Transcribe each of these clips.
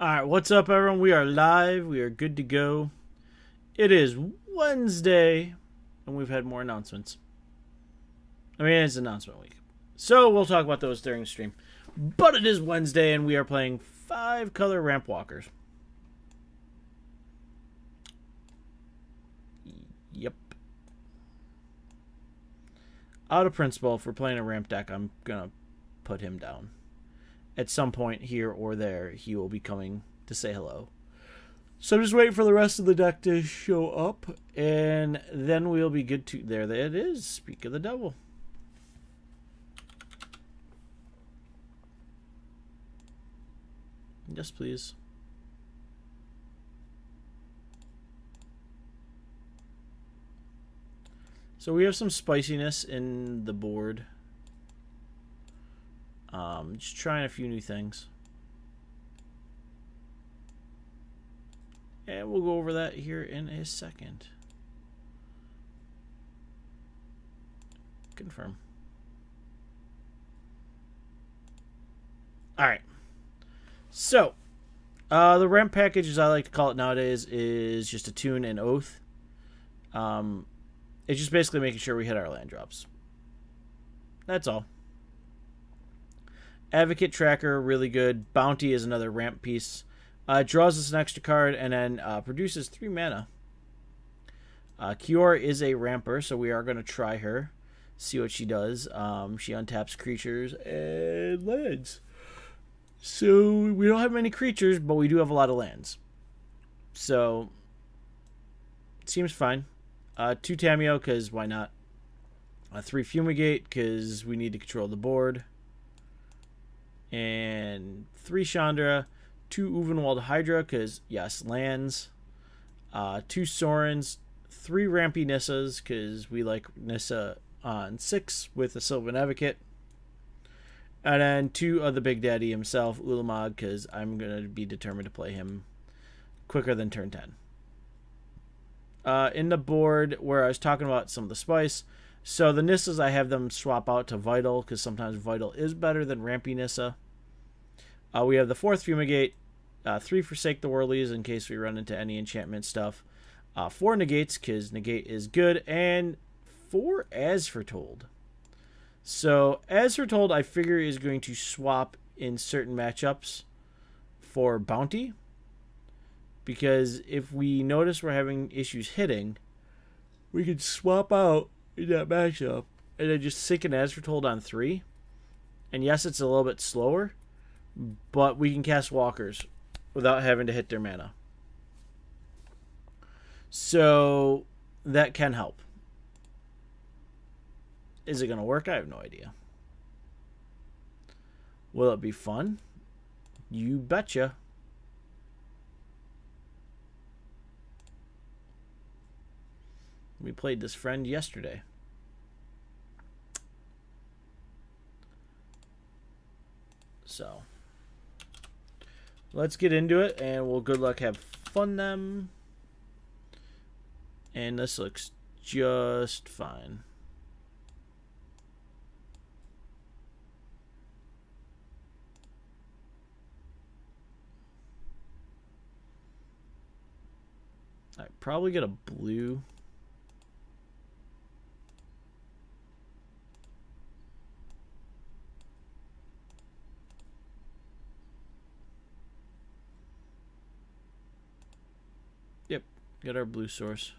All right, what's up, everyone? We are live. We are good to go. It is Wednesday, and we've had more announcements. I mean, it's announcement week. So we'll talk about those during the stream. But it is Wednesday, and we are playing five color ramp walkers. Yep. Out of principle, if we're playing a ramp deck, I'm going to put him down at some point here or there, he will be coming to say hello. So just waiting for the rest of the deck to show up, and then we'll be good to. There it is. Speak of the devil. Yes, please. So we have some spiciness in the board. Um, just trying a few new things. And we'll go over that here in a second. Confirm. Alright. So, uh, the ramp package, as I like to call it nowadays, is just Attune and oath. Um, it's just basically making sure we hit our land drops. That's all. Advocate Tracker, really good. Bounty is another ramp piece. Uh, draws us an extra card and then uh, produces three mana. Uh, Kiora is a ramper, so we are going to try her. See what she does. Um, she untaps creatures and lands. So we don't have many creatures, but we do have a lot of lands. So seems fine. Uh, two Tamiyo because why not? Uh, three Fumigate because we need to control the board and three Chandra, two Ulvenwald Hydra, because, yes, lands, uh, two Sorins, three Rampy Nissas, because we like Nissa on six with the Sylvan Advocate, and then two of the Big Daddy himself, Ulamog, because I'm going to be determined to play him quicker than turn 10. Uh, in the board where I was talking about some of the spice, so the Nissas, I have them swap out to Vital because sometimes Vital is better than Rampy Nissa. Uh, we have the fourth Fumigate, uh, three Forsake the Worldly in case we run into any enchantment stuff, uh, four Negates because Negate is good, and four As Foretold. So As Foretold, I figure is going to swap in certain matchups for Bounty because if we notice we're having issues hitting, we could swap out in that matchup and then just sink an Foretold on three. And yes, it's a little bit slower, but we can cast walkers without having to hit their mana. So that can help. Is it going to work? I have no idea. Will it be fun? You betcha. We played this friend yesterday. So let's get into it and we'll good luck have fun them. And this looks just fine. I probably get a blue. Get our blue source.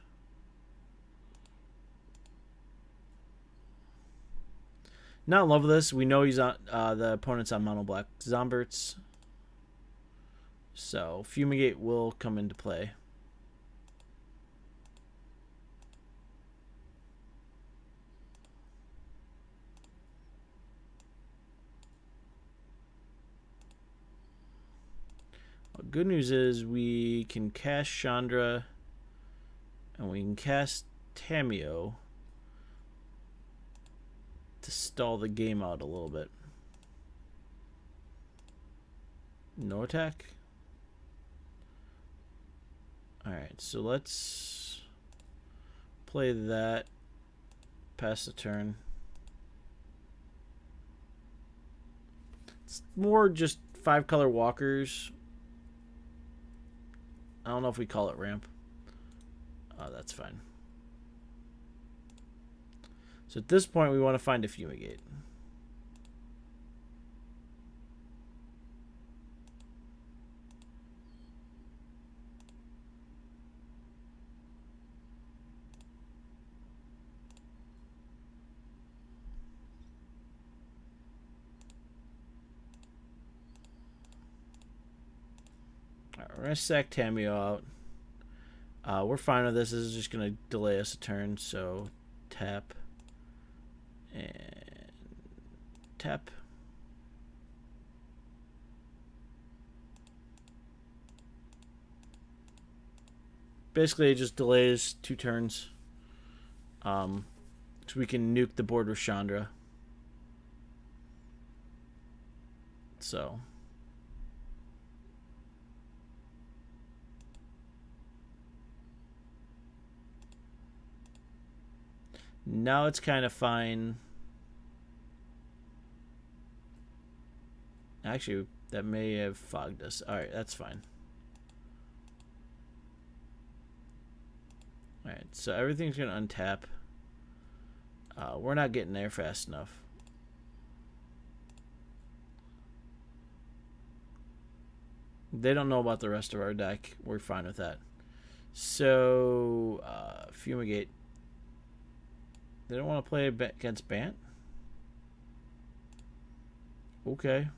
Not in love with this. We know he's on uh, the opponent's on mono black Zomberts. So Fumigate will come into play. Good news is we can cast Chandra and we can cast Tamiyo to stall the game out a little bit. No attack. Alright, so let's play that. Pass the turn. It's more just five color walkers I don't know if we call it ramp. Oh, that's fine. So at this point, we want to find a fumigate. we're going to sack Tamiyo out. Uh, we're fine with this. This is just going to delay us a turn. So tap and tap. Basically, it just delays two turns. Um, so we can nuke the board with Chandra. So. Now it's kind of fine. Actually, that may have fogged us. Alright, that's fine. Alright, so everything's going to untap. Uh, we're not getting there fast enough. They don't know about the rest of our deck. We're fine with that. So, uh, Fumigate. They don't want to play against Bant? Okay.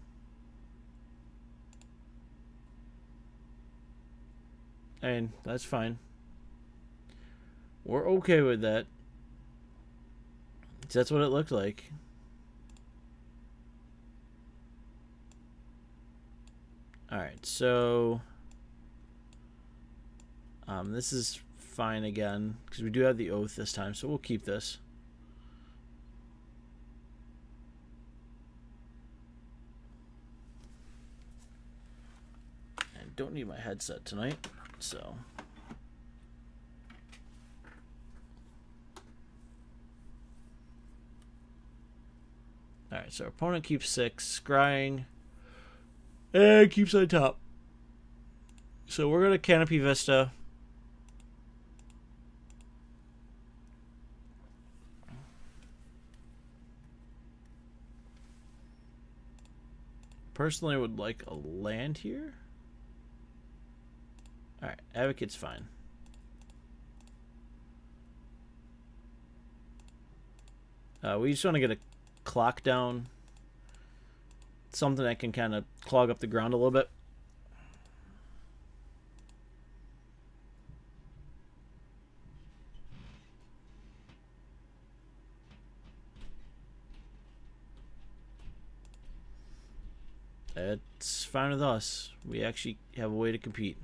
And that's fine. We're okay with that. That's what it looked like. Alright, so... Um, this is fine again, because we do have the oath this time, so we'll keep this. Don't need my headset tonight, so. Alright, so opponent keeps six, scrying, and keeps on top. So we're going to Canopy Vista. Personally, I would like a land here. Alright, Advocate's fine. Uh, we just want to get a clock down. Something that can kind of clog up the ground a little bit. It's fine with us. We actually have a way to compete.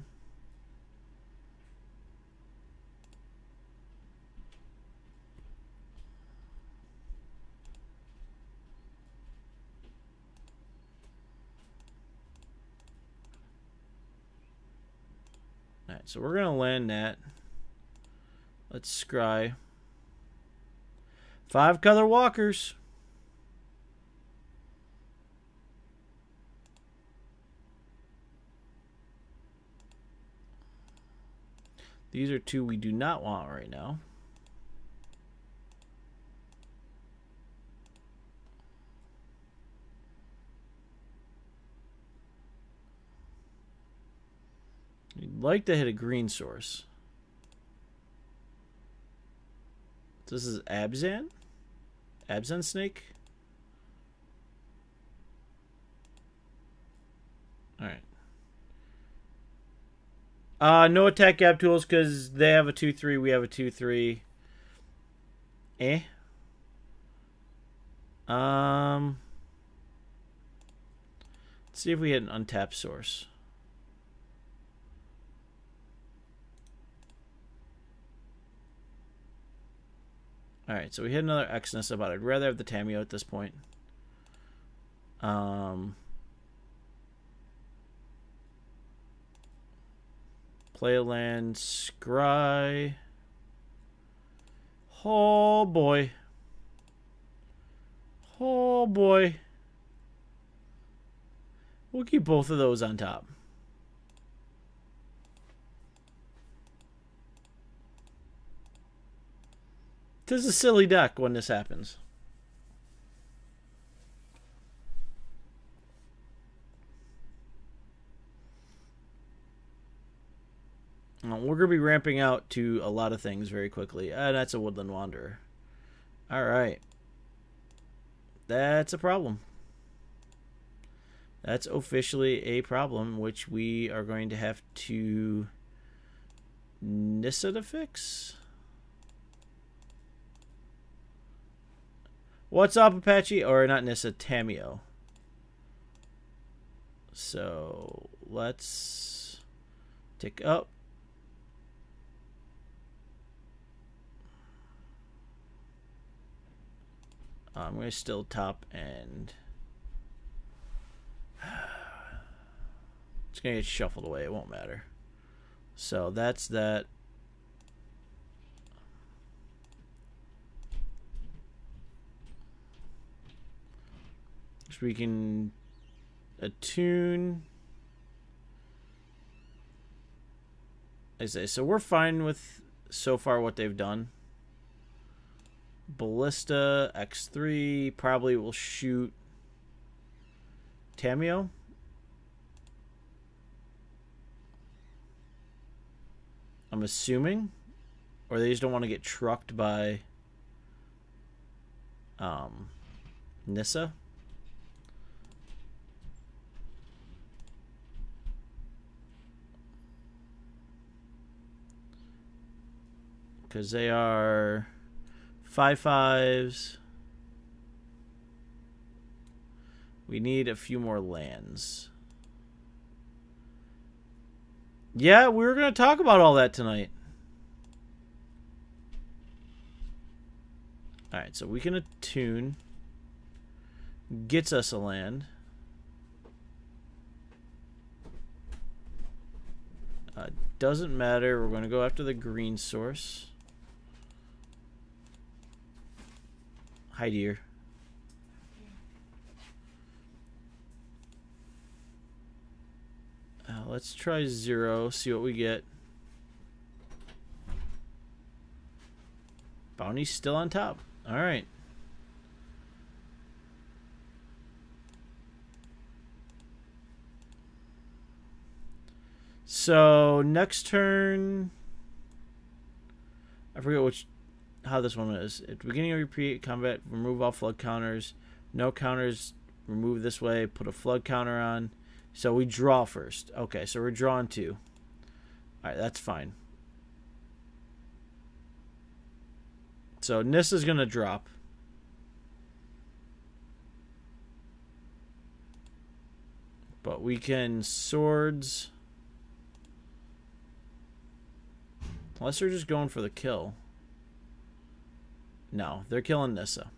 So we're going to land that. Let's scry. Five color walkers. These are two we do not want right now. You'd like to hit a green source. This is Abzan? Abzan snake? Alright. Uh, no attack gap tools because they have a 2-3, we have a 2-3. Eh? Um... Let's see if we had an untapped source. Alright, so we hit another Exodus about I'd rather have the Tamiyo at this point. Um, play a land, scry. Oh boy. Oh boy. We'll keep both of those on top. Tis a silly duck when this happens. we're going to be ramping out to a lot of things very quickly. Uh, that's a Woodland Wanderer. All right. That's a problem. That's officially a problem, which we are going to have to Nissa to fix. What's up, Apache? Or not Nissa, Tamiyo. So let's tick up. I'm going to still top and it's going to get shuffled away. It won't matter. So that's that. We can attune. I say so. We're fine with so far what they've done. Ballista X3 probably will shoot Tamiyo. I'm assuming, or they just don't want to get trucked by um, Nissa. Because they are five fives. We need a few more lands. Yeah, we were going to talk about all that tonight. Alright, so we can attune. Gets us a land. Uh, doesn't matter. We're going to go after the green source. Hi, dear. Uh, let's try zero, see what we get. Bounty's still on top. All right. So next turn, I forget which how this one is. At the beginning of your pre combat, remove all flood counters. No counters, remove this way. Put a flood counter on. So we draw first. Okay, so we're drawn two. All right, that's fine. So Nissa's going to drop. But we can swords. Unless they're just going for the kill. No, they're killing Nissa.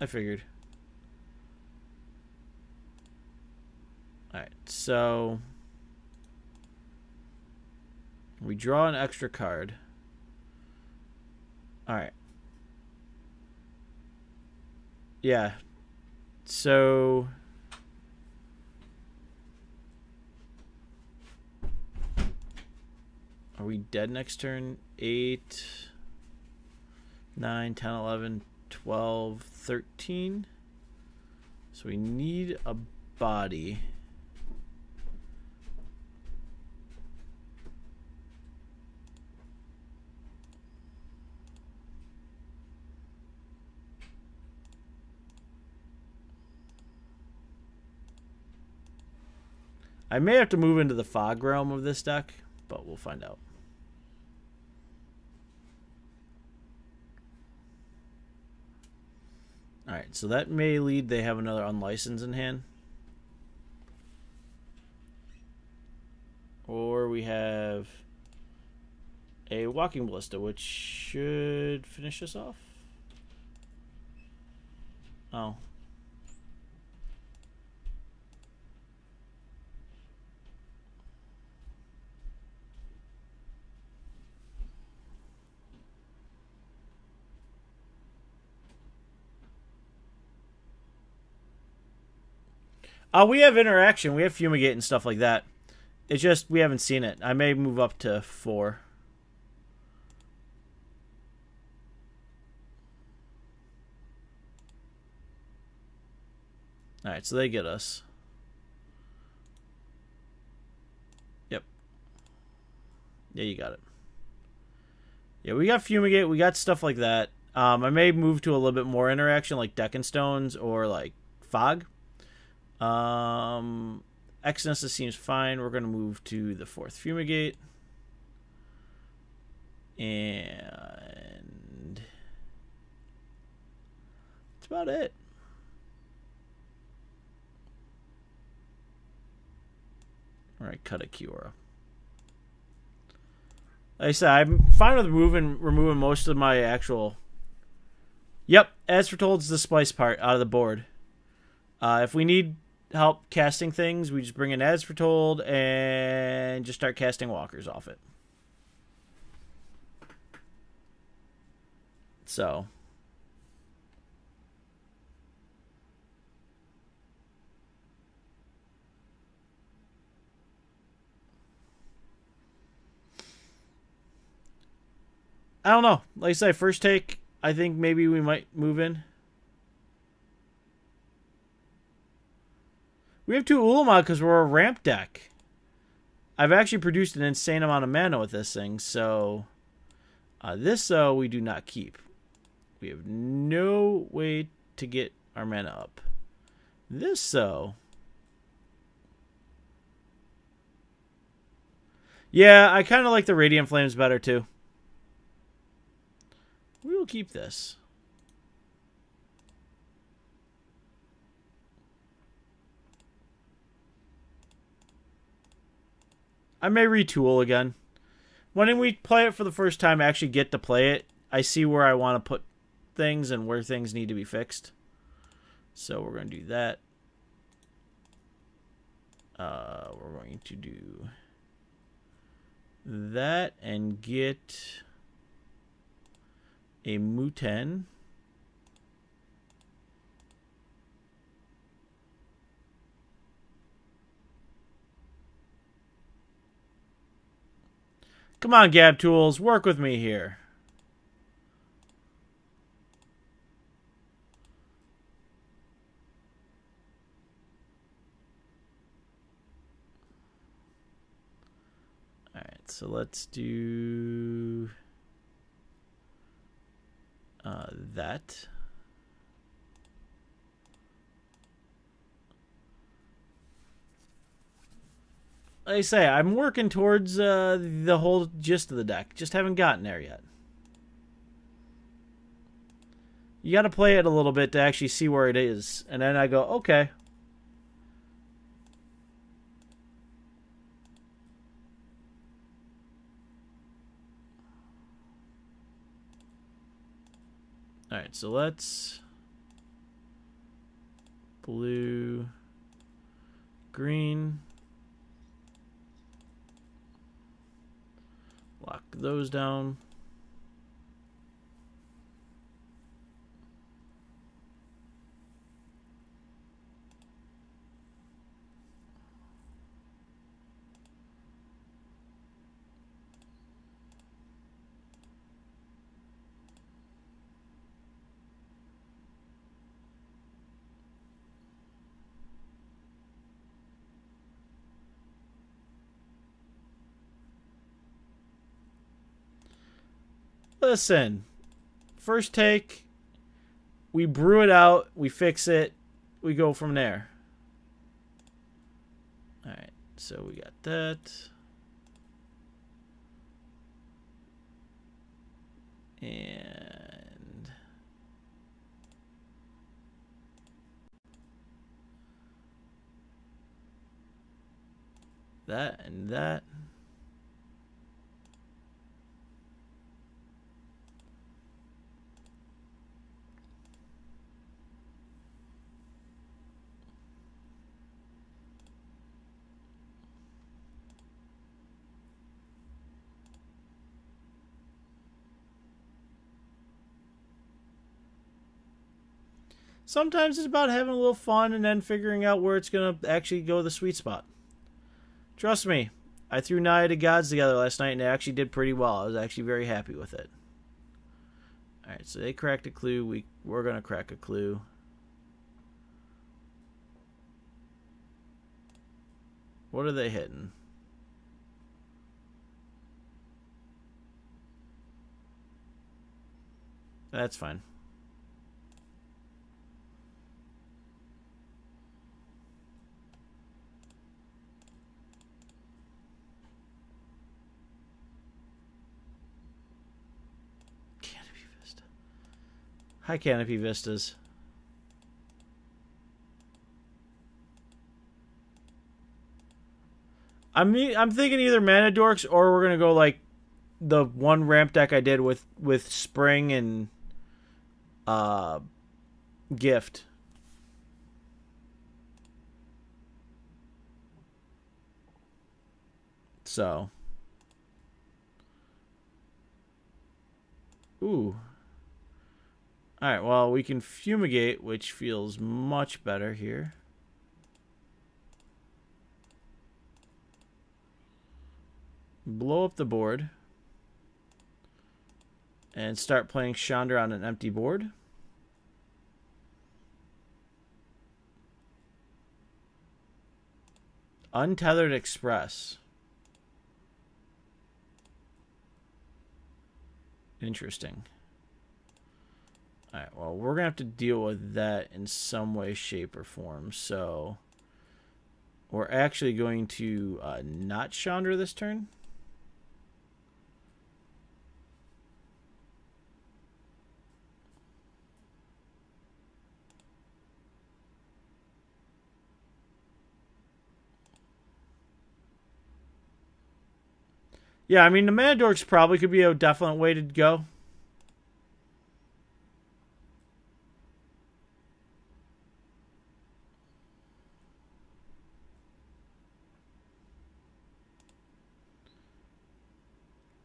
I figured. Alright, so... We draw an extra card. Alright. Yeah. So... Are we dead next turn? 8, 9, 10, 11, 12, 13. So we need a body. I may have to move into the fog realm of this deck, but we'll find out. Alright, so that may lead they have another unlicensed in hand. Or we have a walking ballista, which should finish us off. Oh, Uh, we have interaction. We have fumigate and stuff like that. It's just we haven't seen it. I may move up to four. All right, so they get us. Yep. Yeah, you got it. Yeah, we got fumigate. We got stuff like that. Um, I may move to a little bit more interaction, like deck and stones or like fog. Um, Exodus seems fine. We're going to move to the fourth Fumigate. And that's about it. All right, cut a Kiora. Like I said, I'm fine with moving, removing most of my actual. Yep, as foretold, is the splice part out of the board. Uh, if we need help casting things, we just bring in as foretold and just start casting walkers off it. So. I don't know. Like I say, first take, I think maybe we might move in. We have two Ulamog because we're a ramp deck. I've actually produced an insane amount of mana with this thing, so uh, this though we do not keep. We have no way to get our mana up. This though. Yeah, I kind of like the Radiant Flames better too. We will keep this. I may retool again. When we play it for the first time, I actually get to play it. I see where I want to put things and where things need to be fixed. So we're going to do that. Uh, we're going to do that and get a Muten. Come on, Gab Tools, work with me here. Alright, so let's do uh, that. I say, I'm working towards uh, the whole gist of the deck. Just haven't gotten there yet. You got to play it a little bit to actually see where it is. And then I go, okay. Alright, so let's... Blue... Green... Lock those down. Listen, first take, we brew it out, we fix it, we go from there. Alright, so we got that. And that and that. Sometimes it's about having a little fun and then figuring out where it's going to actually go the sweet spot. Trust me, I threw Naya to Gods together last night and it actually did pretty well. I was actually very happy with it. Alright, so they cracked a clue. We, we're going to crack a clue. What are they hitting? That's fine. Canopy Vista. Hi, Canopy Vistas. I'm I'm thinking either Mana Dorks or we're gonna go like the one ramp deck I did with with Spring and uh Gift. So. Ooh. Alright, well, we can fumigate, which feels much better here. blow up the board and start playing Chandra on an empty board. Untethered Express. Interesting. Alright, well, we're going to have to deal with that in some way, shape, or form. So, we're actually going to uh, not Chandra this turn. Yeah, I mean the Mana Dorks probably could be a definite way to go.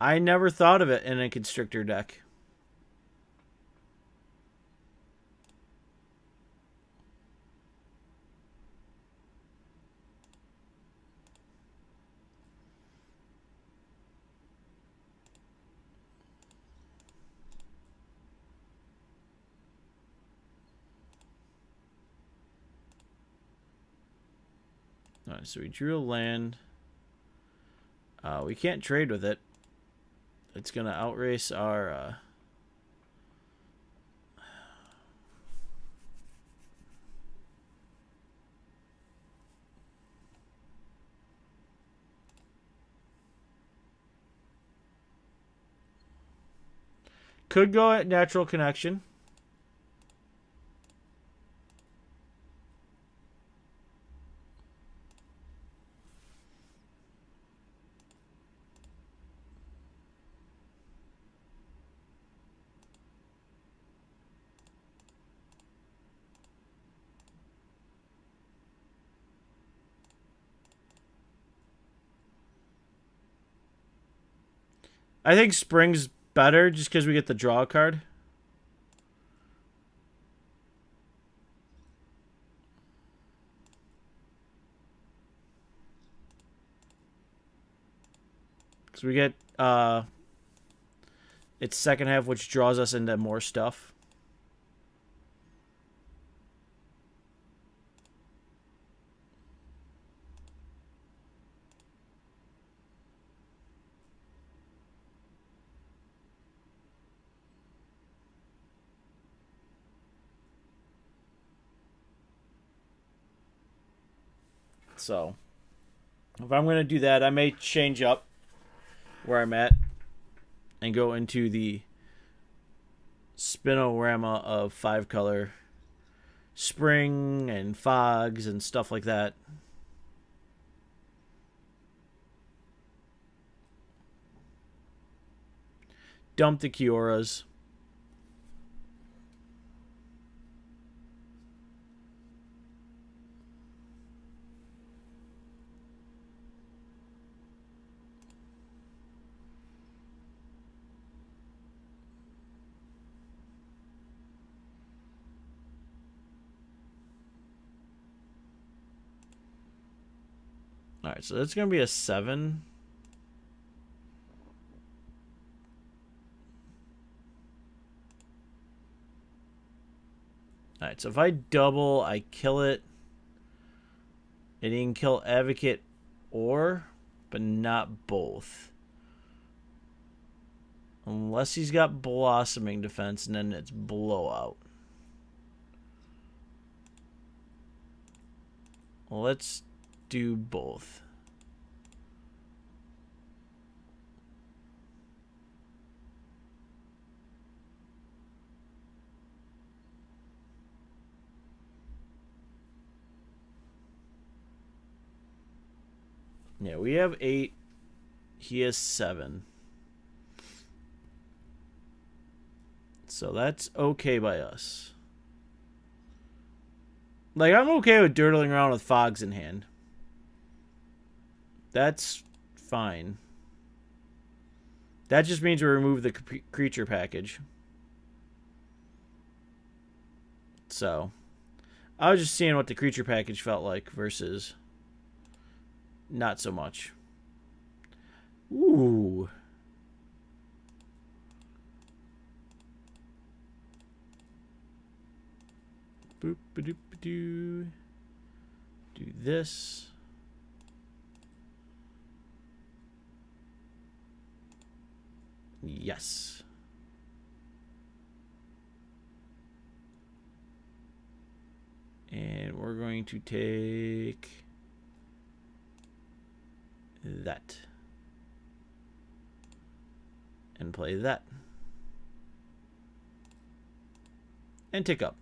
I never thought of it in a constrictor deck. Alright, so we drew a land. Uh, we can't trade with it. It's going to outrace our... Uh... Could go at natural connection. I think Spring's better just because we get the draw card. Because we get uh, its second half, which draws us into more stuff. So if I'm going to do that, I may change up where I'm at and go into the spinorama of five color spring and fogs and stuff like that. Dump the Kioras. Alright, so that's going to be a 7. Alright, so if I double, I kill it. You can kill Advocate or, but not both. Unless he's got blossoming defense, and then it's blowout. Let's do both. Yeah, we have eight. He has seven. So that's okay by us. Like, I'm okay with dirtling around with fogs in hand. That's fine. That just means we remove the creature package. So, I was just seeing what the creature package felt like versus not so much. Ooh. Boop ba doop ba doo. Do this. Yes. And we're going to take that. And play that. And tick up.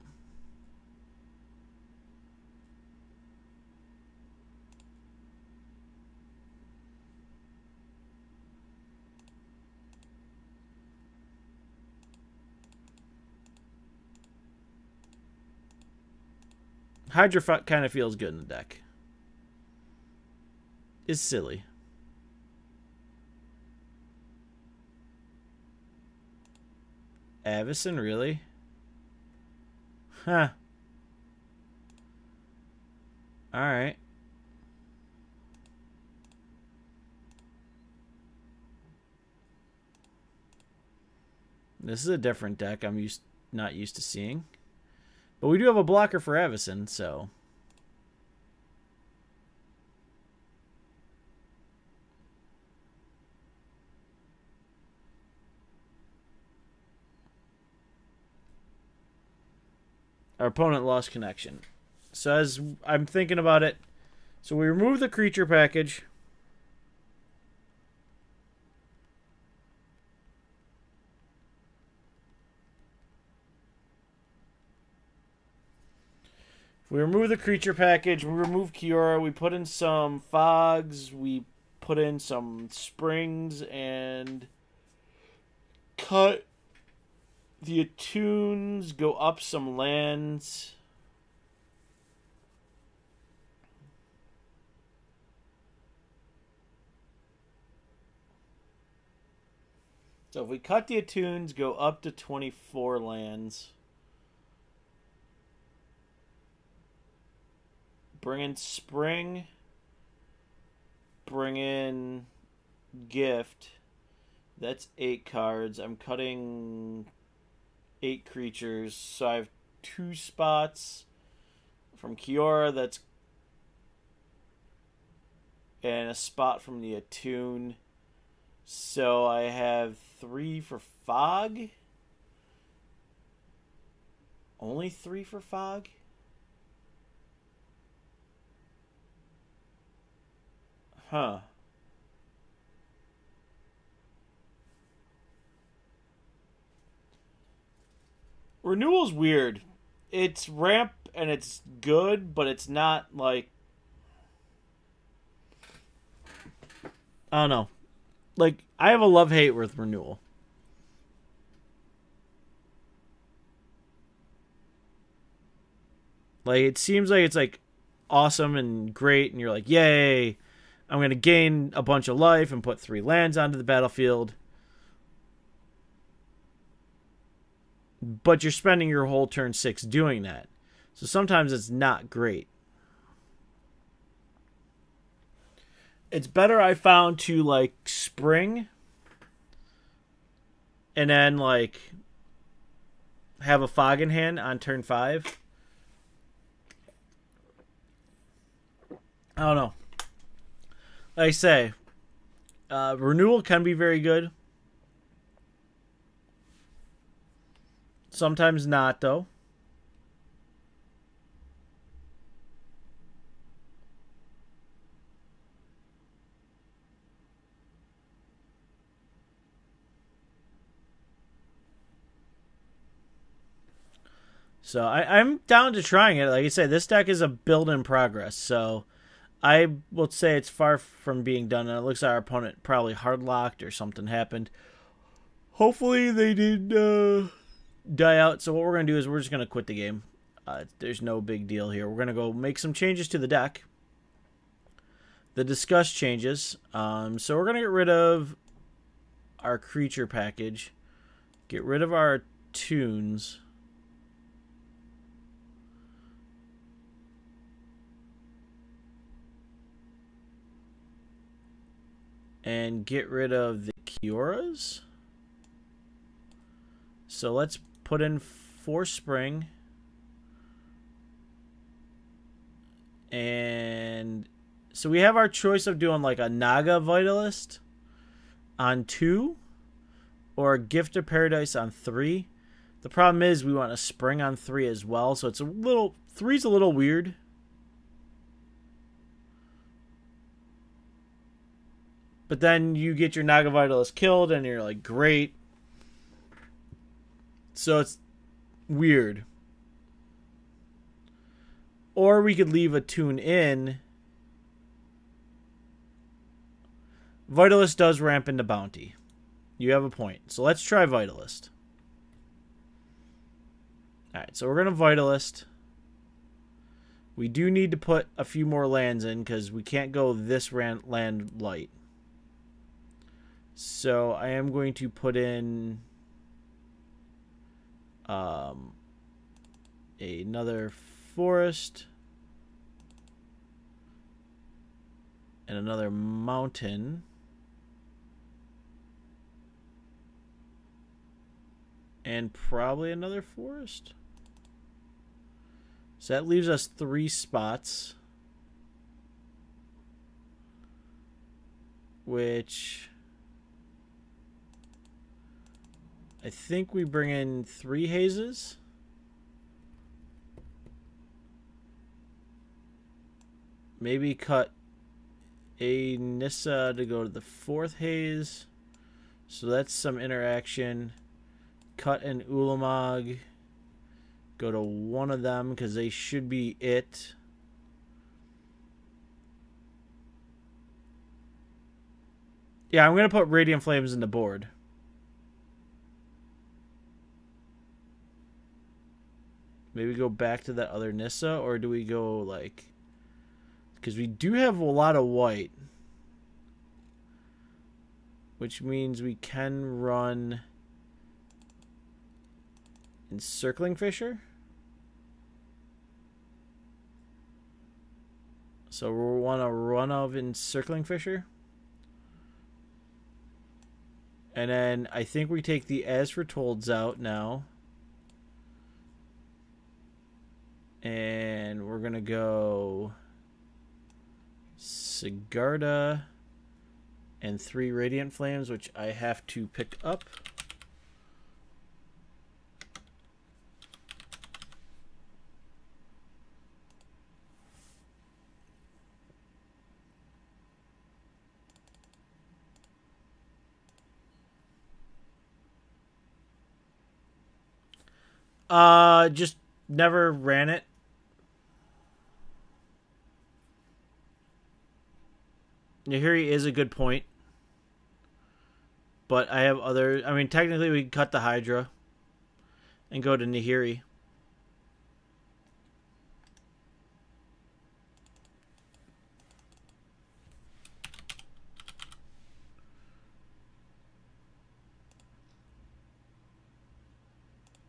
Hydra kind of feels good in the deck. Is silly. Avacyn, really? Huh. Alright. This is a different deck I'm used not used to seeing. But we do have a blocker for Avacyn, so Our opponent lost connection. So as I'm thinking about it, so we remove the creature package. We remove the creature package, we remove Kiora, we put in some fogs, we put in some springs and cut the attunes go up some lands. So if we cut the attunes, go up to 24 lands. Bring in Spring. Bring in Gift. That's eight cards. I'm cutting eight creatures. So I have two spots from Kiora that's and a spot from the Attune. So I have three for Fog. Only three for Fog? Huh. Renewal's weird. It's ramp and it's good, but it's not like I don't know. Like I have a love hate with renewal. Like it seems like it's like awesome and great and you're like, "Yay, I'm going to gain a bunch of life and put 3 lands onto the battlefield." but you're spending your whole turn six doing that. So sometimes it's not great. It's better I found to like spring and then like have a fog in hand on turn five. I don't know. I say, uh, renewal can be very good. Sometimes not, though. So I, I'm down to trying it. Like I said, this deck is a build in progress. So I will say it's far from being done. And it looks like our opponent probably hard locked or something happened. Hopefully they did uh, die out. So what we're gonna do is we're just gonna quit the game. Uh, there's no big deal here. We're gonna go make some changes to the deck. The discuss changes. Um, so we're gonna get rid of our creature package. Get rid of our tunes. And get rid of the Kioras. So let's put in Force Spring. And so we have our choice of doing like a Naga Vitalist on two or a Gift of Paradise on three. The problem is we want a Spring on three as well, so it's a little three's a little weird. But then you get your Naga Vitalist killed, and you're like, great. So it's weird. Or we could leave a tune in. Vitalist does ramp into bounty. You have a point. So let's try Vitalist. Alright, so we're going to Vitalist. We do need to put a few more lands in because we can't go this land light. So I am going to put in um, another forest and another mountain. And probably another forest. So that leaves us three spots. Which I think we bring in three hazes. Maybe cut a Nissa to go to the fourth haze. So that's some interaction. Cut an Ulamog. Go to one of them because they should be it. Yeah, I'm going to put Radiant Flames in the board. Maybe go back to that other Nissa, or do we go like? Because we do have a lot of white, which means we can run encircling Fissure. So we want to run of encircling Fissure. And then I think we take the as foretold's out now. And we're to go Sigarda and three Radiant Flames, which I have to pick up. Uh, just never ran it. Nahiri is a good point. But I have other. I mean, technically, we cut the Hydra and go to Nahiri.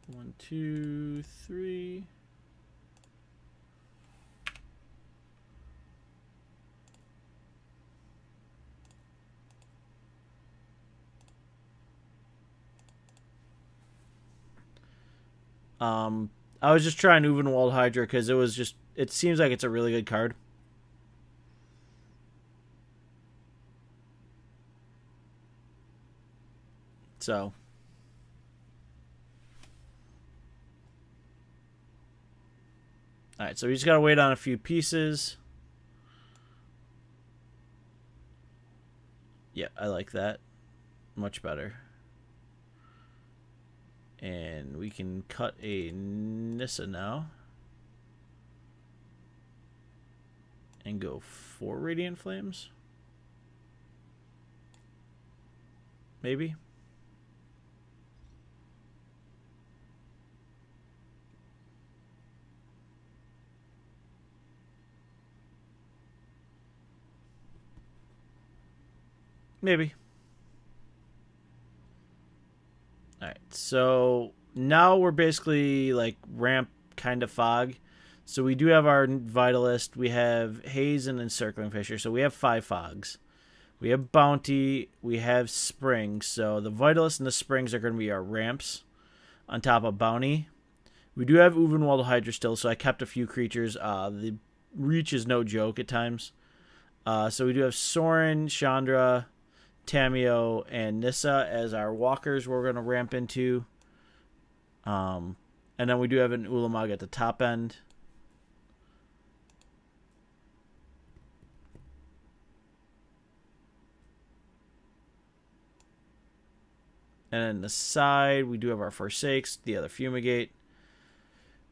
One, two, three. Um, I was just trying Ulvenwald Hydra because it was just. It seems like it's a really good card. So. Alright, so we just gotta wait on a few pieces. Yeah, I like that. Much better. And we can cut a Nissa now. And go four Radiant Flames. Maybe. Maybe. Alright, so now we're basically like ramp kind of fog. So we do have our Vitalist, we have Haze and Encircling Fissure, so we have five fogs. We have Bounty, we have Springs. so the Vitalist and the Springs are going to be our ramps on top of Bounty. We do have Ulvenwald Hydra still, so I kept a few creatures. Uh, the reach is no joke at times. Uh, so we do have Sorin, Chandra, Tamiyo, and Nissa as our walkers we're going to ramp into. Um, and then we do have an Ulamog at the top end. And then the side, we do have our Forsakes, the other Fumigate,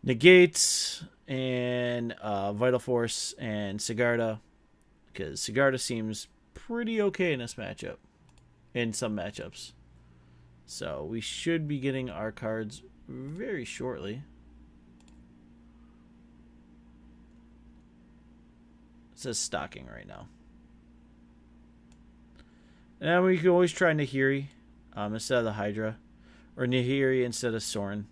Negates, and uh, Vital Force, and Sigarda. Because Sigarda seems pretty okay in this matchup in some matchups. So we should be getting our cards very shortly. It says stocking right now. And we can always try Nahiri um, instead of the Hydra. Or Nahiri instead of Sorin.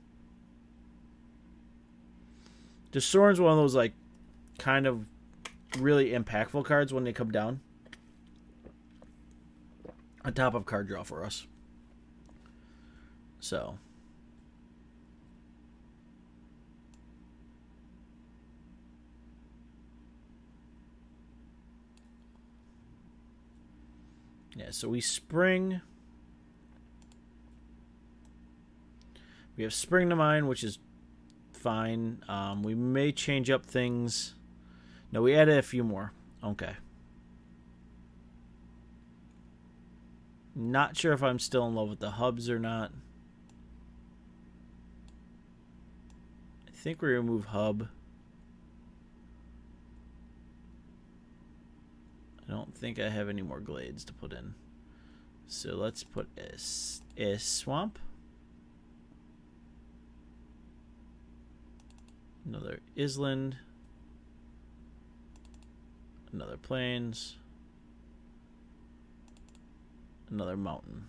The Sorin's one of those like kind of really impactful cards when they come down a top of card draw for us. So. Yeah, so we spring. We have spring to mine, which is fine. Um, we may change up things. No, we added a few more. Okay. Not sure if I'm still in love with the hubs or not. I think we remove hub. I don't think I have any more glades to put in. So let's put a, a swamp. Another island. Another plains another mountain.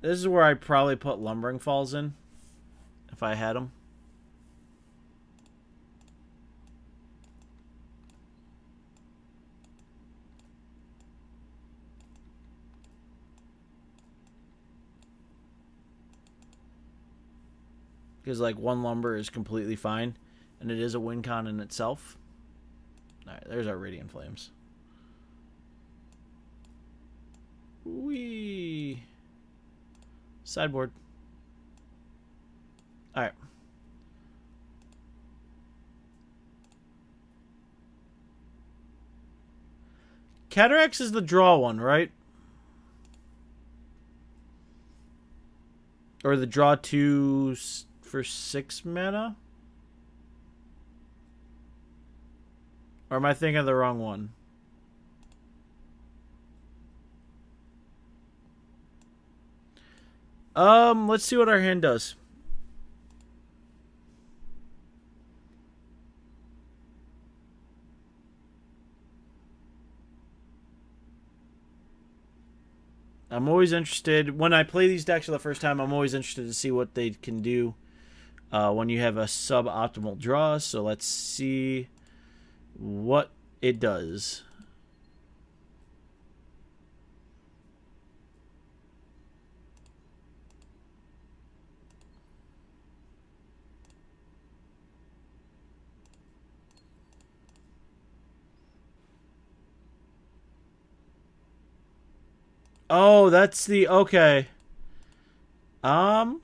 This is where I'd probably put Lumbering Falls in, if I had them. Because, like, one lumber is completely fine, and it is a win con in itself. Alright, there's our Radiant Flames. Wee. Sideboard. Alright. Cataracts is the draw one, right? Or the draw two for six mana? Or am I thinking of the wrong one? Um, let's see what our hand does. I'm always interested when I play these decks for the first time. I'm always interested to see what they can do uh, when you have a suboptimal draw. So let's see what it does. Oh, that's the okay. Um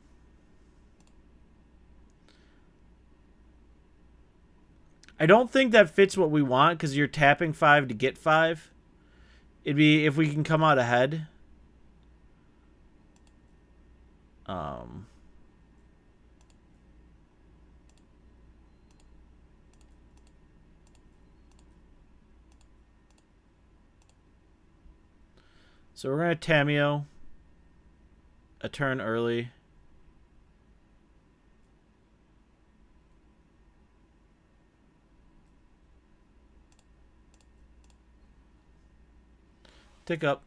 I don't think that fits what we want because you're tapping five to get five. It'd be if we can come out ahead. Um So we're going to Tamiyo a turn early. Tick up.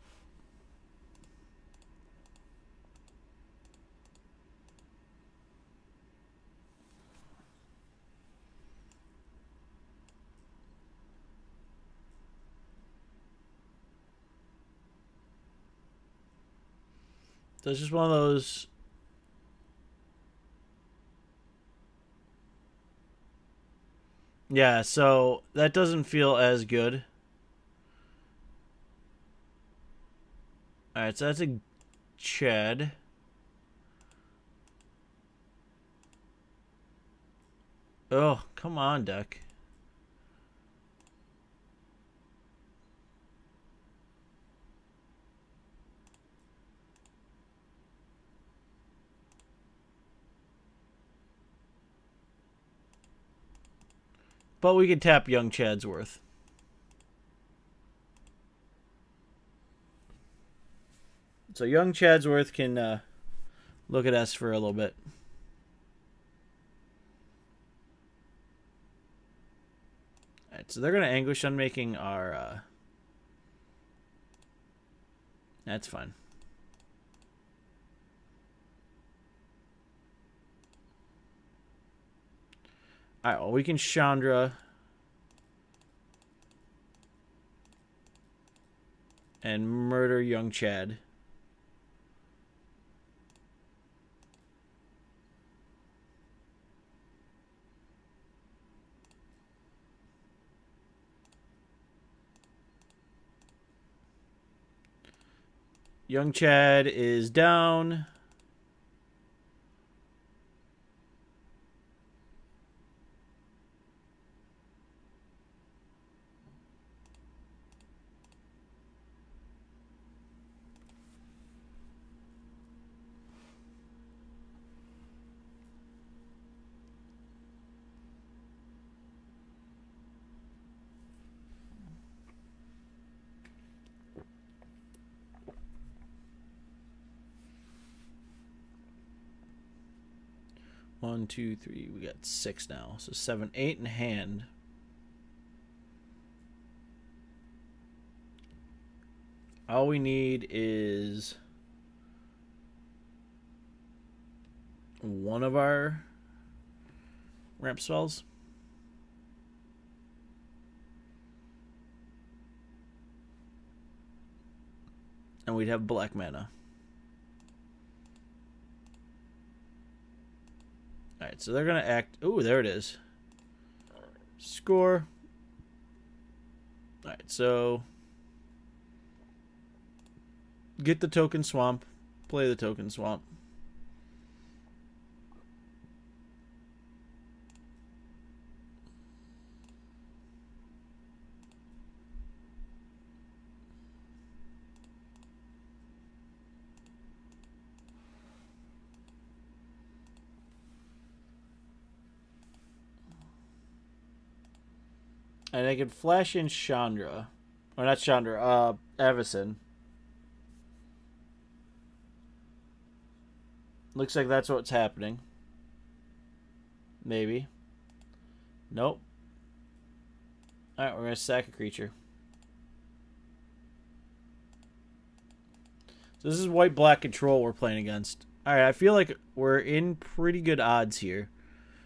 So it's just one of those. Yeah, so that doesn't feel as good. Alright, so that's a Chad. Oh, come on, Duck. But we could tap young Chadsworth. So young Chadsworth can uh, look at us for a little bit. Alright, so they're going to Anguished Unmaking our... Uh... That's fine. Alright, well, we can Chandra. And murder young Chad. Young Chad is down. Two, three. We got six now. So seven, eight in hand. All we need is one of our ramp spells. And we'd have black mana. Alright, so they're going to act... Ooh, there it is. Score. Alright, so... Get the token swamp. Play the token swamp. And I can flash in Chandra. Or not Chandra, uh, Avacyn. Looks like that's what's happening. Maybe. Nope. Alright, we're going to sack a creature. So this is white-black control we're playing against. Alright, I feel like we're in pretty good odds here.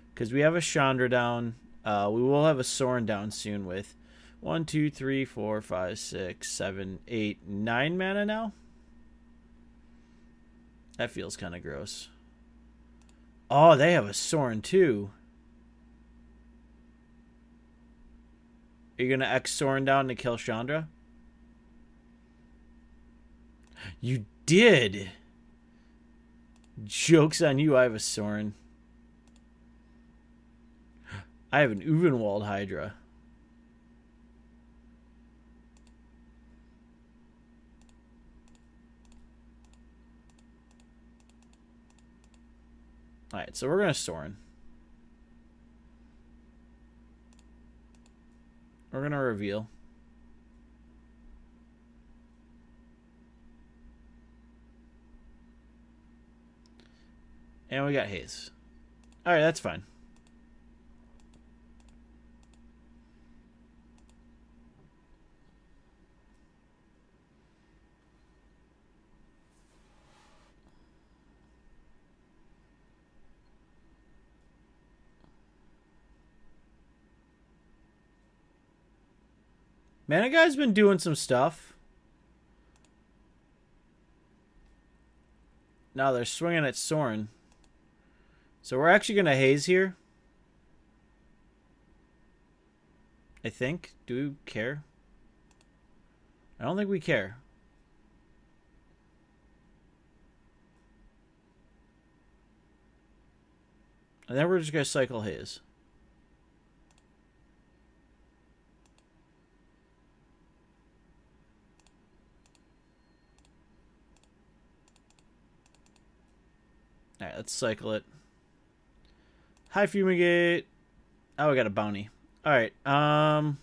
Because we have a Chandra down. Uh, we will have a Sorin down soon with one, two, three, four, five, six, seven, eight, nine mana now. That feels kind of gross. Oh, they have a Sorin too. Are you gonna X Sorin down to kill Chandra? You did. Joke's on you, I have a Sorin. I have an Ulvenwald Hydra. Alright, so we're going to Sorin. We're going to reveal. And we got Haze. Alright, that's fine. Man, a guy's been doing some stuff. Now they're swinging at Sorin. So we're actually going to haze here. I think. Do we care? I don't think we care. And then we're just going to cycle haze. Alright, let's cycle it. Hi, Fumigate. Oh, we got a bounty. Alright, um...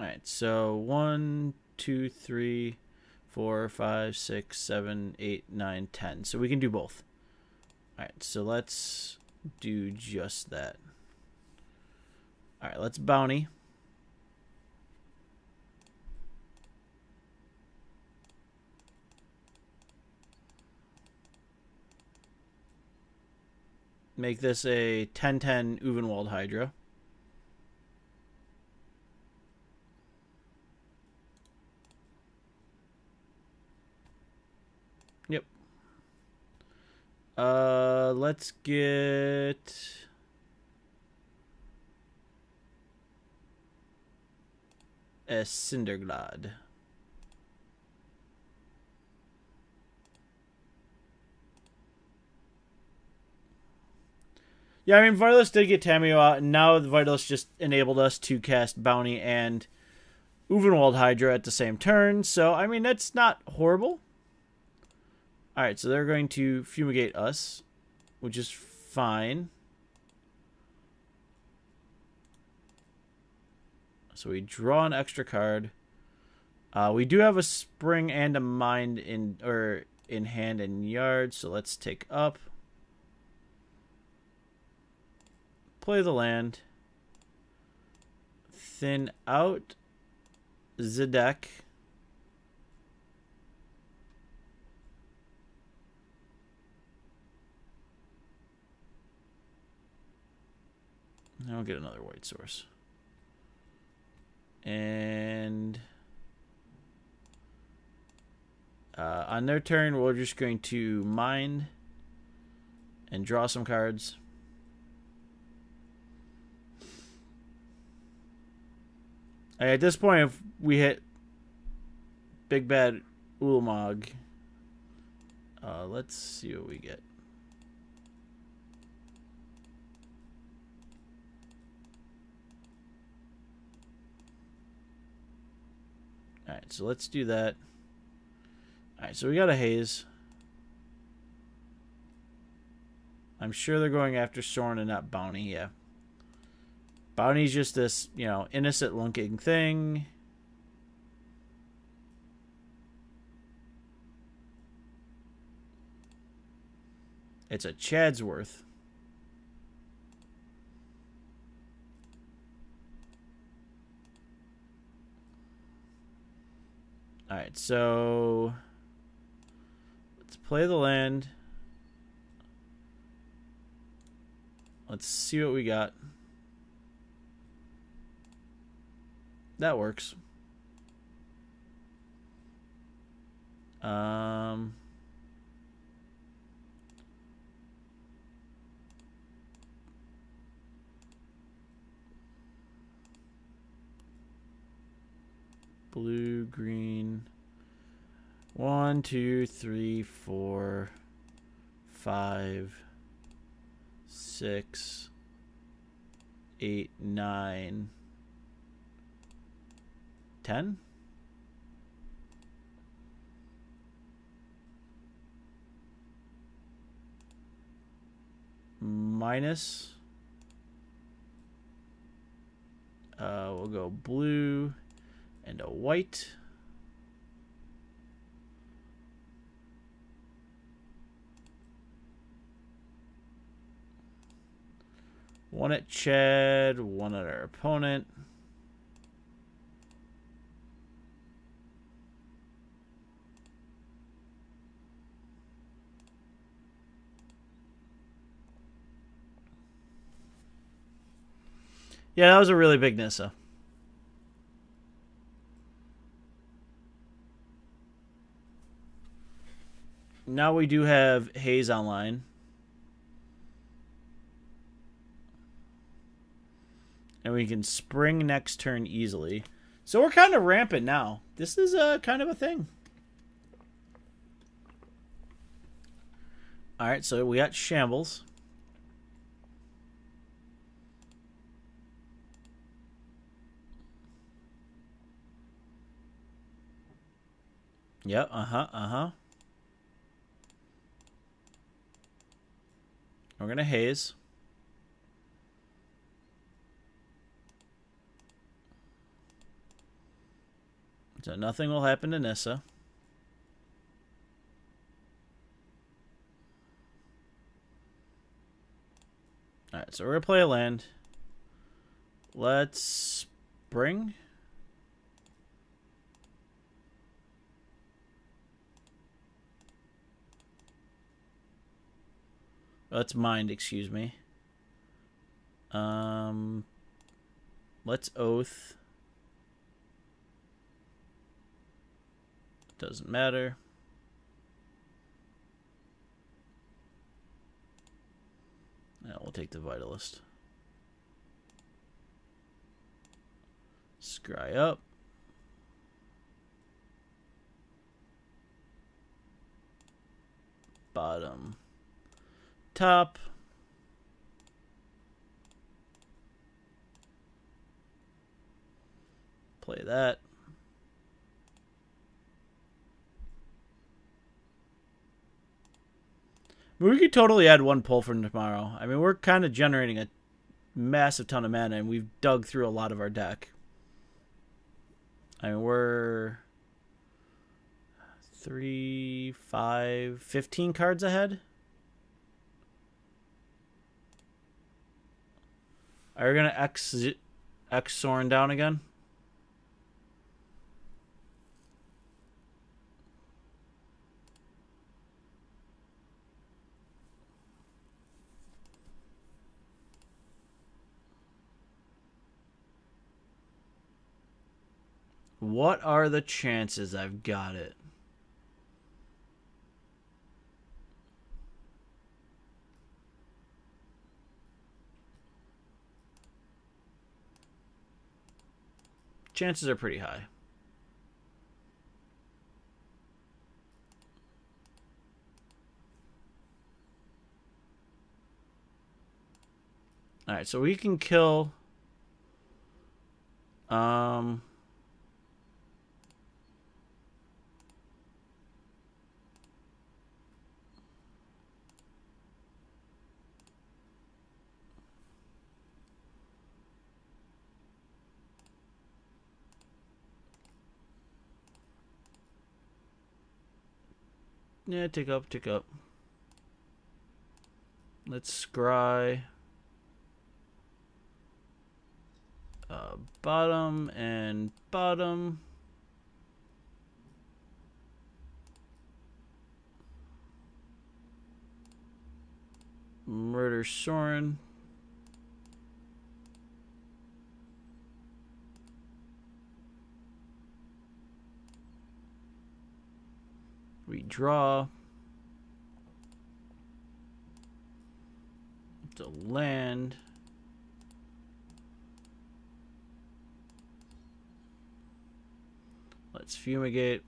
Alright, so one, two, three, four, five, six, seven, eight, nine, ten. So we can do both. Alright, so let's do just that. Alright, let's bounty. Make this a 1010 Ulvenwald Hydra. Uh, let's get. A Cinder Glade. Yeah, I mean, Vitalist did get Tamiyo out, and now the Vitalist just enabled us to cast Bounty and Ulvenwald Hydra at the same turn. So, I mean, that's not horrible. Alright, so they're going to fumigate us, which is fine. So we draw an extra card. Uh, we do have a spring and a mind in or in hand and yard, so let's take up. Play the land. Thin out the I'll get another white source. And uh, on their turn, we're just going to mine and draw some cards. At this point, if we hit Big Bad Ulamog, uh, let's see what we get. Alright, so let's do that. Alright, so we got a haze. I'm sure they're going after Sorin and not Bounty, yeah. Bounty's just this, you know, innocent looking thing. It's a Chadsworth. Alright, so let's play the land. Let's see what we got. That works. Um blue, green. One, two, three, four, five, six, eight, nine, ten. Minus. Uh, we'll go blue and a white. One at Chad, one at our opponent. Yeah, that was a really big Nissa. Now we do have Haze online. And we can spring next turn easily. So we're kind of rampant now. This is a kind of a thing. All right, so we got Shambles. Yep, uh-huh, uh-huh. We're going to haze. So nothing will happen to Nissa. Alright, so we're going to play a land. Let's bring... Let's mind, excuse me. Um, let's oath. Doesn't matter. Yeah, we'll take the Vitalist. Scry up. Bottom top. Play that. We could totally add one pull from tomorrow. I mean, we're kind of generating a massive ton of mana, and we've dug through a lot of our deck. I mean, we're three, five, 15 cards ahead. Are we gonna X X Sorin down again? What are the chances I've got it? Chances are pretty high. All right, so we can kill um Yeah, tick up, tick up. Let's scry. Uh, bottom and bottom. Murder Sorin. We draw. To land. Let's fumigate.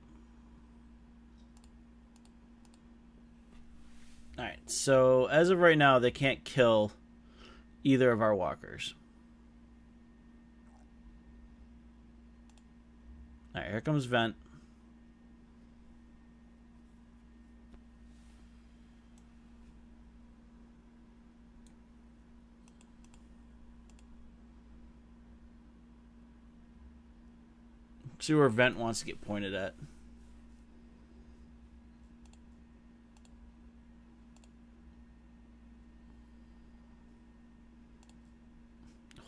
Alright, so as of right now, they can't kill either of our walkers. Alright, here comes Vent. See where Vent wants to get pointed at.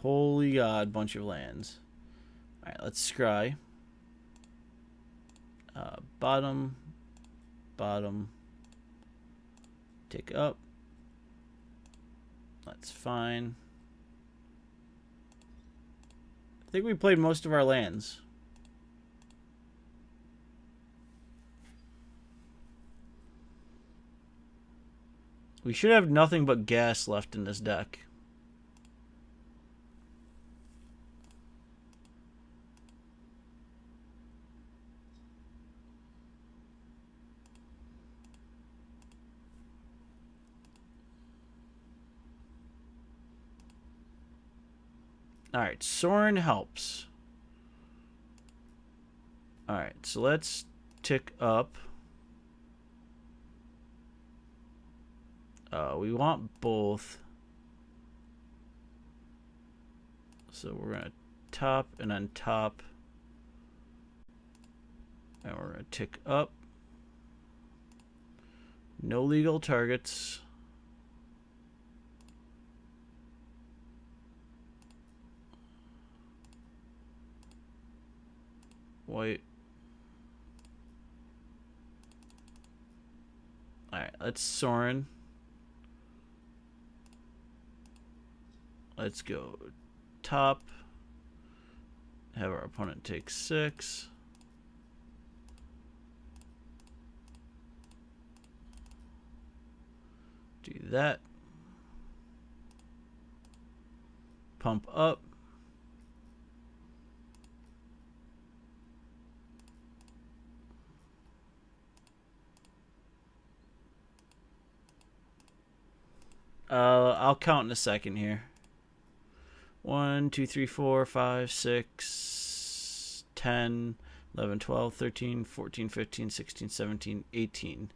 Holy God, bunch of lands. Alright, let's scry. Uh, bottom, bottom, tick up. That's fine. I think we played most of our lands. We should have nothing but gas left in this deck. Alright, Sorin helps. Alright, so let's tick up. Uh, we want both. So we're going to top and then top. And we're going to tick up. No legal targets. White. Alright, let's Sorin. Let's go top. Have our opponent take six. Do that. Pump up. Uh, I'll count in a second here. 1, 2, 3, 4, 5, 6, 10, 11, 12, 13, 14, 15, 16, 17, 18.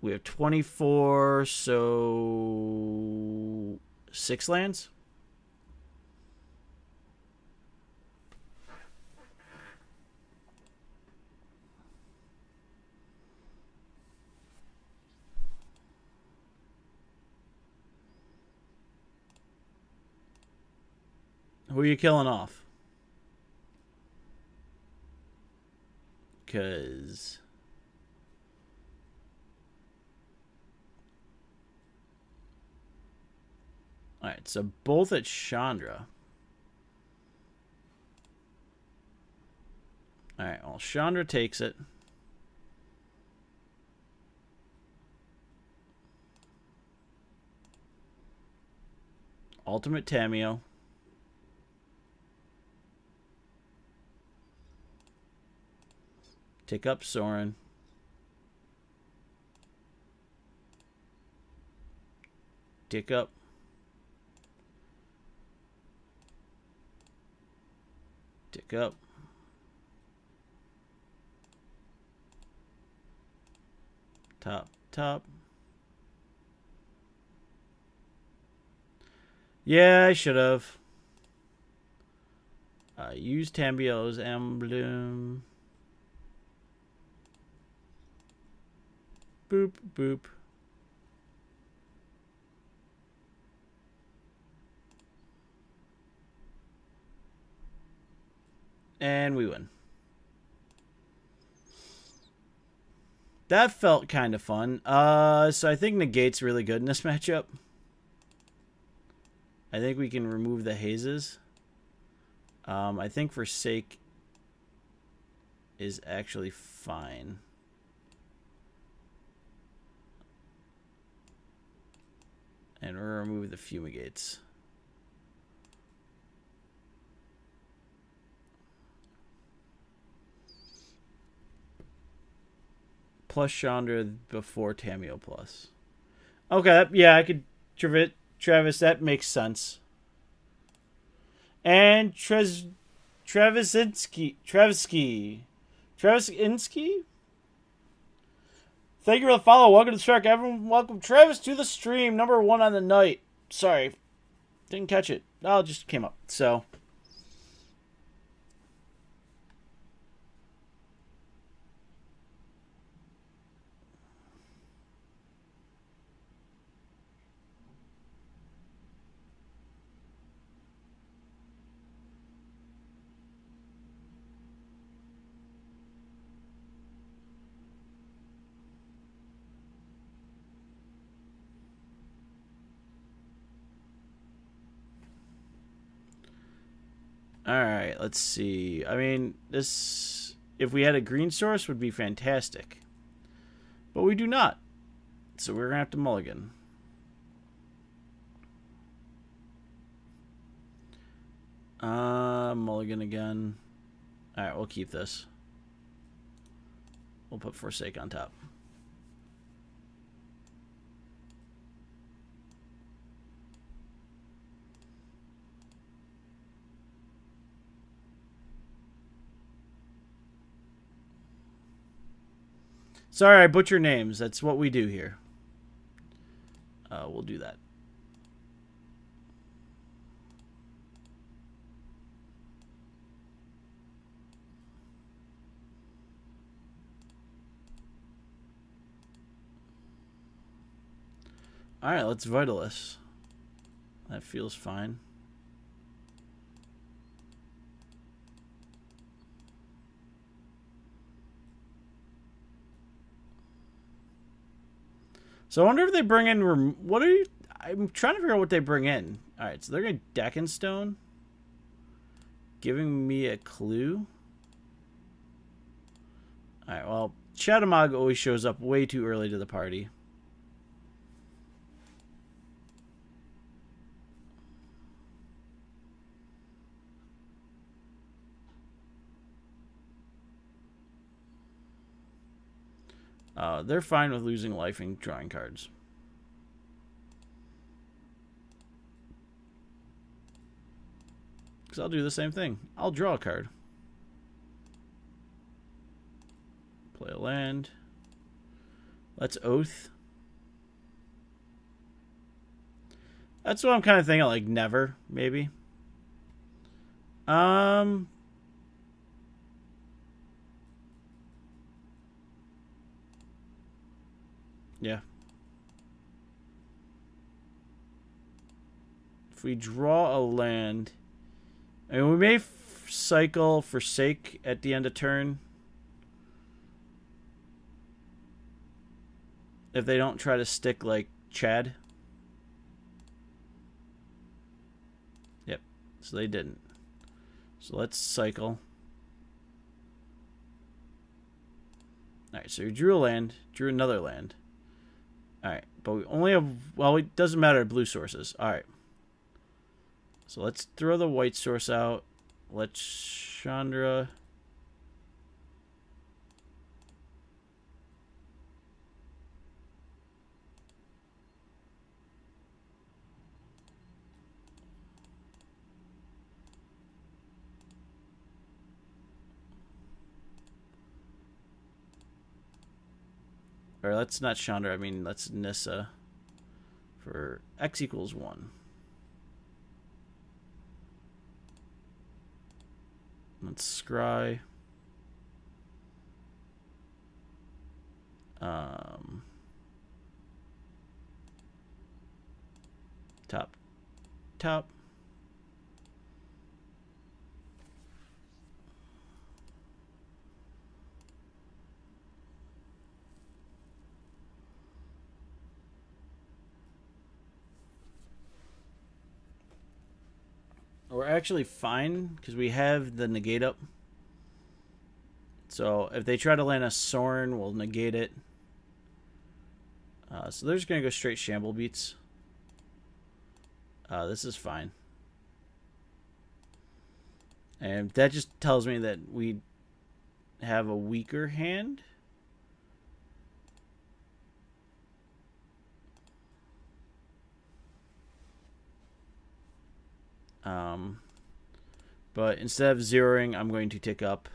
We have 24, so six lands? Who are you killing off? Because. Alright, so both at Chandra. Alright, well, Chandra takes it. Ultimate Tamiyo. Take up Sorin. Tick up. Tick up. Top, top. Yeah, I should have. Uh, use Tamiyo's emblem. Boop, boop. And we win. That felt kind of fun. Uh, so I think Negate's really good in this matchup. I think we can remove the hazes. Um, I think Forsake is actually fine. and remove the fumigates. Plus Chandra before Tamiyo plus. Okay, yeah, I could Travis, that makes sense. And Trez Travisinski Travisky. Travisinski? Thank you for the follow. Welcome to the track, everyone. Welcome Travis to the stream. Number one on the night. Sorry, didn't catch it. Oh, it just came up. So. All right, let's see. I mean, this if we had a green source would be fantastic. But we do not. So we're going to have to mulligan. Uh, mulligan again. All right, we'll keep this. We'll put Forsake on top. Sorry, I butcher names. That's what we do here. Uh, we'll do that. Alright, let's Vitalist. That feels fine. So I wonder if they bring in what are you? I'm trying to figure out what they bring in. All right, so they're going to Deacon Stone, giving me a clue. All right, well, Chattamog always shows up way too early to the party. Uh, they're fine with losing life and drawing cards. Because I'll do the same thing. I'll draw a card. Play a land. Let's Oath. That's what I'm kind of thinking, like never, maybe. Um, Yeah. If we draw a land, I mean, we may cycle Forsake at the end of turn. If they don't try to stick like Chad. Yep. So they didn't. So let's cycle. Alright, so you drew a land, drew another land. Alright, but we only have, well, it doesn't matter, blue sources. Alright. So let's throw the white source out. Let's Chandra... Or that's not Chandra, I mean let's Nissa for x equals 1. Let's scry. Um, top, top. actually fine because we have the negate up. So if they try to land a Sorin, we'll negate it. Uh, so they're just going to go straight Shamble Beats. Uh, this is fine. And that just tells me that we have a weaker hand. Um, but instead of zeroing, I'm going to tick up.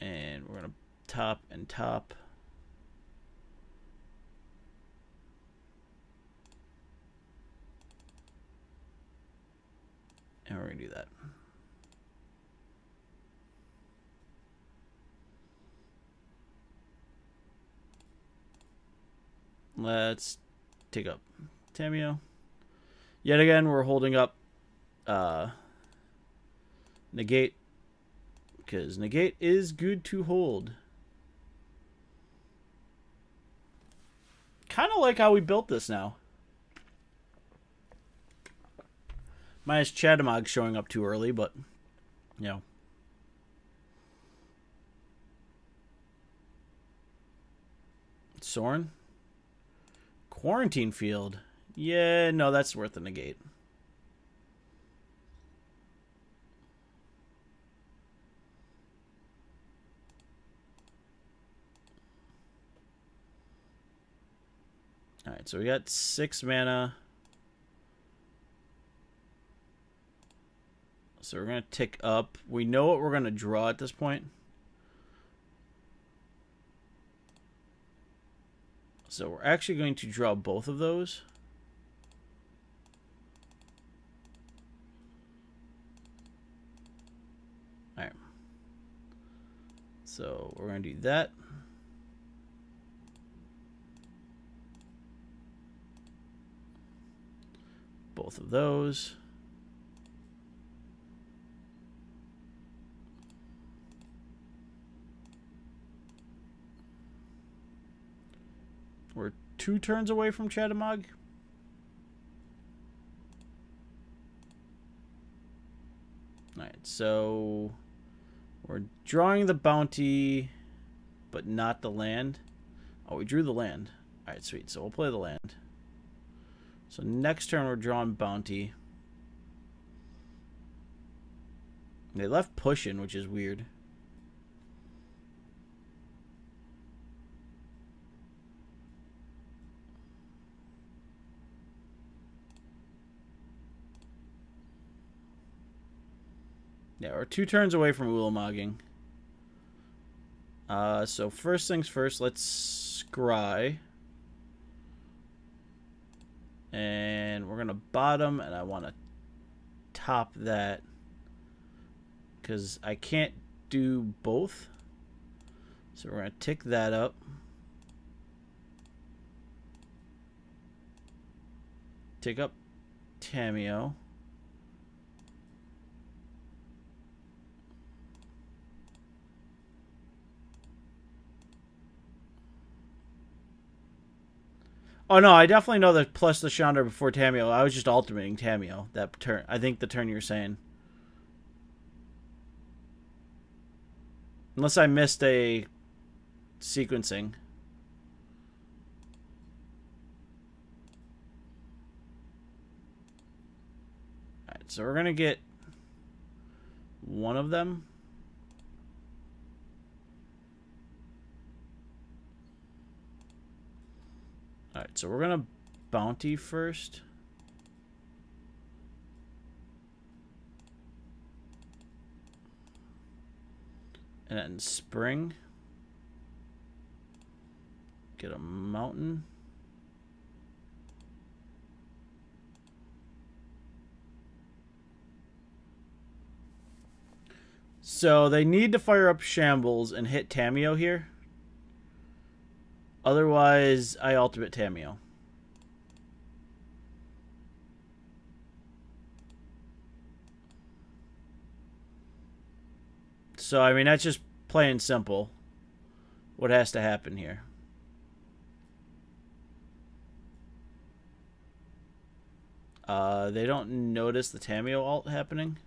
And we're going to top and top. And we're going to do that. Let's take up Tamiyo. Yet again, we're holding up uh, negate because negate is good to hold. Kind of like how we built this now. Minus Chattamog showing up too early, but, you know. Sorin? Quarantine field. Yeah, no, that's worth a negate. Alright, so we got six mana. So we're going to tick up. We know what we're going to draw at this point. So we're actually going to draw both of those. Alright. So we're going to do that. Both of those. We're two turns away from Chattamog. Alright, so we're drawing the bounty, but not the land. Oh, we drew the land. Alright, sweet. So we'll play the land. So next turn we're drawing bounty. They left pushing, which is weird. Yeah, we're two turns away from Ulamoging. Uh, so first things first, let's scry. And we're to bottom, and I want to top that. Because I can't do both. So we're to tick that up. Tick up Tamiyo. Oh no, I definitely know that plus the Chandra before Tamiyo. I was just alternating Tamiyo that turn. I think the turn you're saying. Unless I missed a sequencing. Alright, so we're gonna get one of them. Alright, so we're going to bounty first. And then spring. Get a mountain. So they need to fire up Shambles and hit Tamiyo here. Otherwise, I ultimate Tamiyo. So, I mean, that's just plain simple what has to happen here. Uh, they don't notice the Tamiyo alt happening.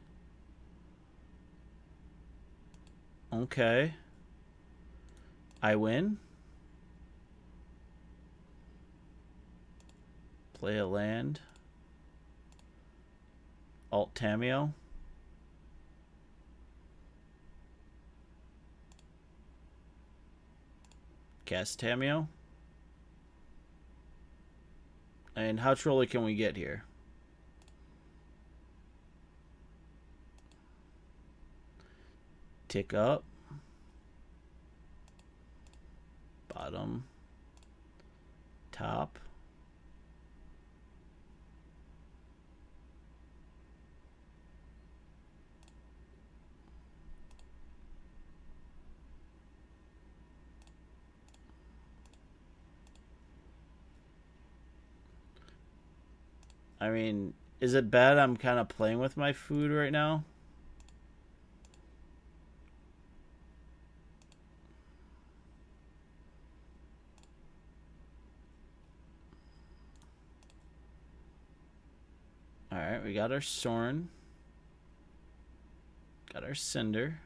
Okay. I win. Play a land. Alt Tamiyo. Cast Tamiyo. And how trolly can we get here? Tick up. Bottom. Top. I mean, is it bad I'm kind of playing with my food right now? Alright, we got our Sorin. Got our Cinder.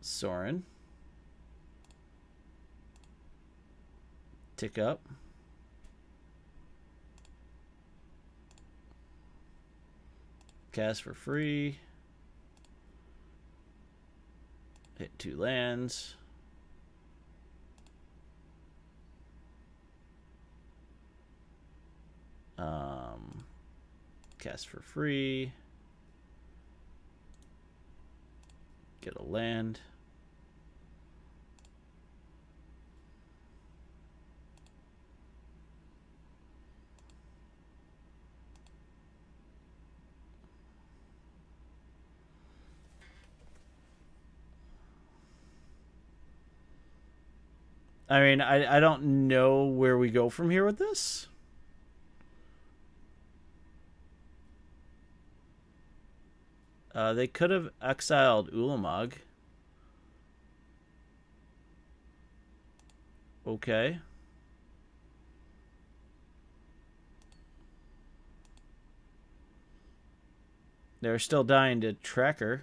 Sorin. Tick up. Cast for free. Hit two lands. Um, cast for free. Get a land. I mean, I, I don't know where we go from here with this. Uh, they could have exiled Ulamog. Okay. They're still dying to Tracker.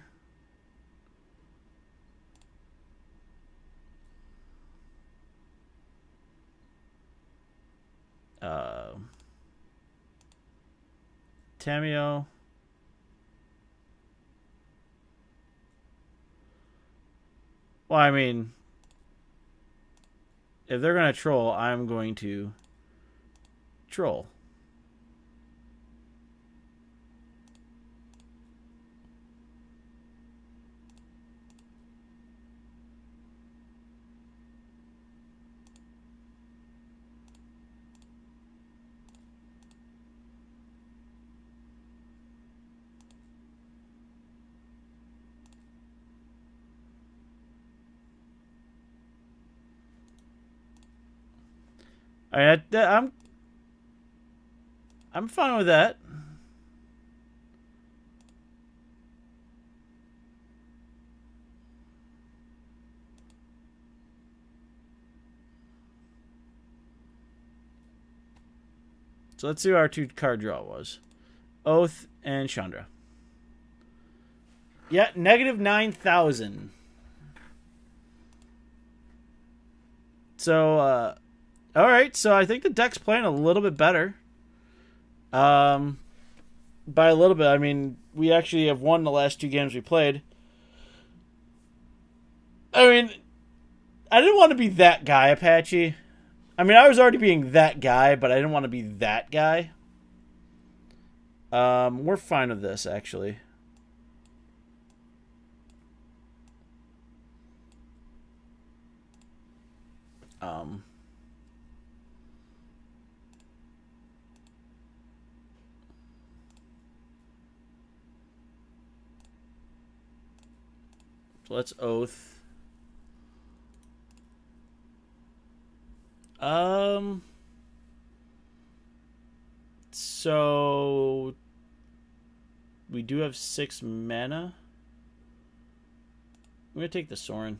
Uh, Tamiyo. Well, I mean, if they're going to troll, I'm going to troll. I I'm I'm fine with that. So let's see what our two card draw was. Oath and Chandra. Yeah, negative 9,000. So, uh, all right, so I think the deck's playing a little bit better. Um, by a little bit, I mean we actually have won the last two games we played. I mean, I didn't want to be that guy, Apache. I mean, I was already being that guy, but I didn't want to be that guy. Um, we're fine with this, actually. Um, So let's oath. Um. So we do have six mana. I'm gonna take the Sorin.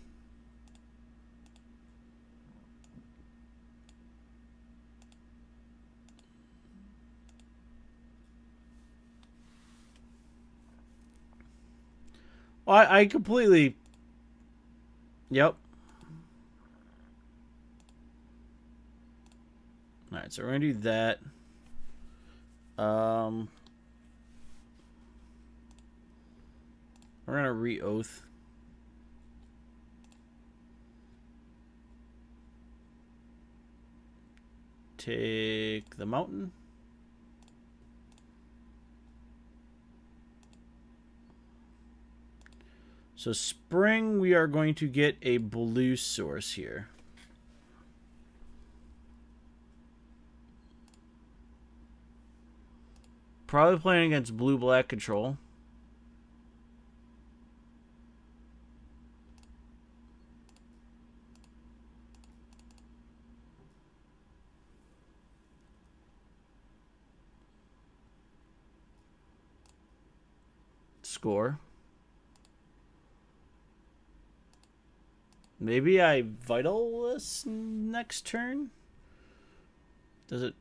I, I completely. Yep. All right, so we're gonna do that. Um, we're gonna re-oath. Take the mountain. So spring, we are going to get a blue source here. Probably playing against blue-black control. Score. Maybe I vital this next turn? Does it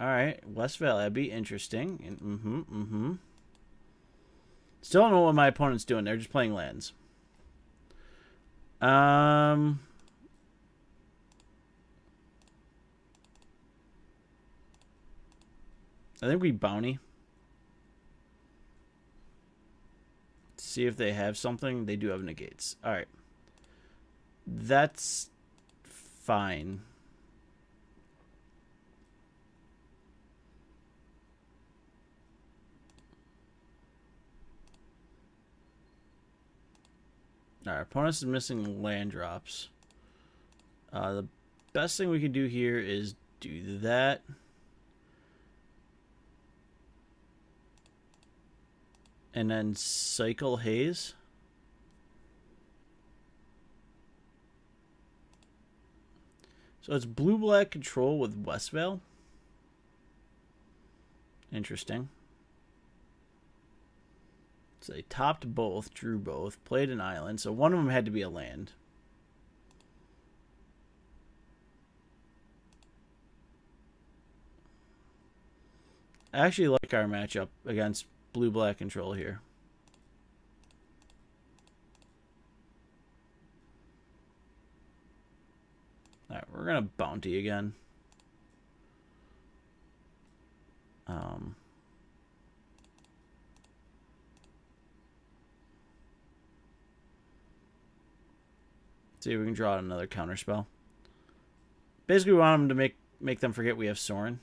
all right, Westvale Abbey, interesting. Mm-hmm, mm-hmm. Still don't know what my opponent's doing. They're just playing lands. Um. I think we bounty. See if they have something. They do have negates. All right. That's fine. Our opponent is missing land drops. Uh, the best thing we can do here is do that. And then cycle haze. So it's blue black control with Westvale. Interesting. So they topped both, drew both, played an island. So one of them had to be a land. I actually like our matchup against blue black control here. Alright, we're gonna bounty again. Um See if we can draw out another counter spell. Basically, we want them to make make them forget we have Sorin.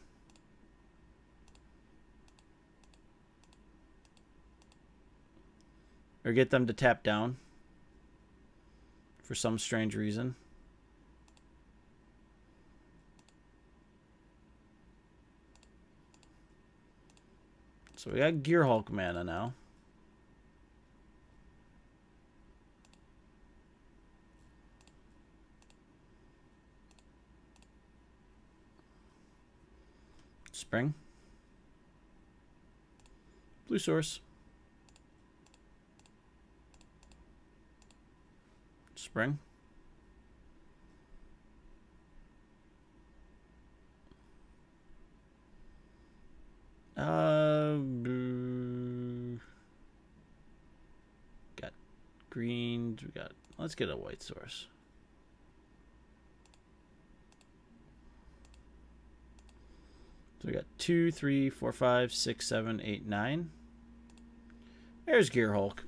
Or get them to tap down. For some strange reason. So we got Gearhulk mana now. Spring. Blue source. Spring. Uh, got greens. We got. Let's get a white source. So we got two, three, four, five, six, seven, eight, nine. There's Gearhulk.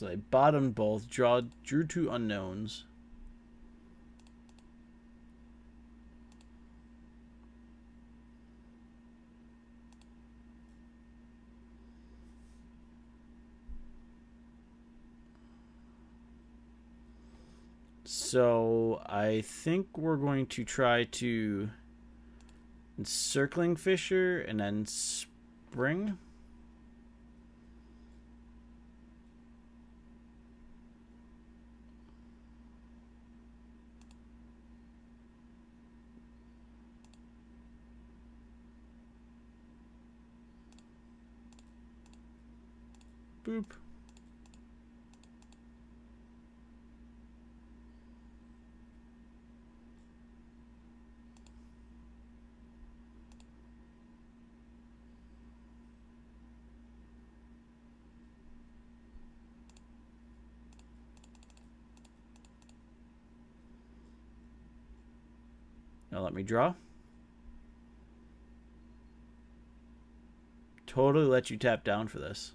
So they bottomed both, draw, drew two unknowns. So I think we're going to try to encircling Fissure and then spring. Boop. Now let me draw. Totally let you tap down for this.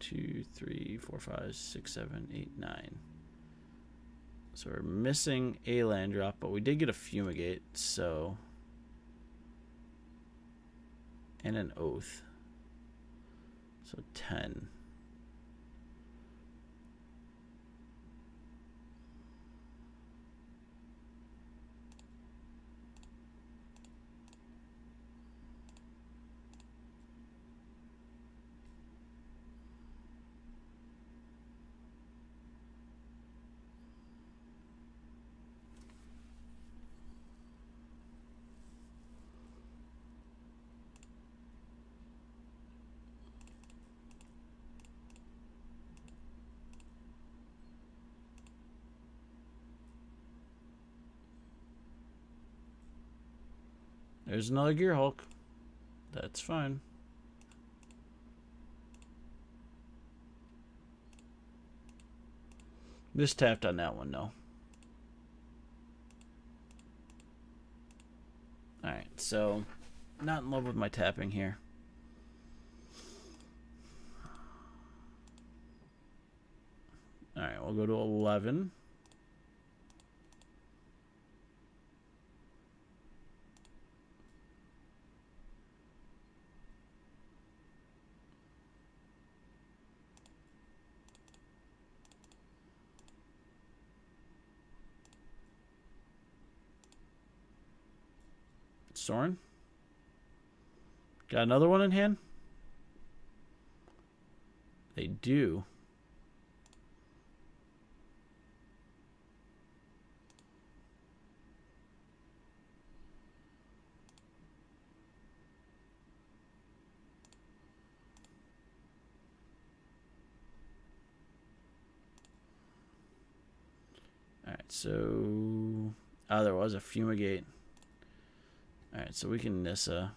Two, three, four, five, six, seven, eight, nine. So we're missing a land drop, but we did get a fumigate, so and an oath. So 10. There's another Gearhulk. That's fine. Mistapped on that one, though. Alright, so not in love with my tapping here. Alright, we'll go to 11. Sorin? Got another one in hand? They do. Alright, so... Oh, there was a fumigate. Alright, so we can Nissa.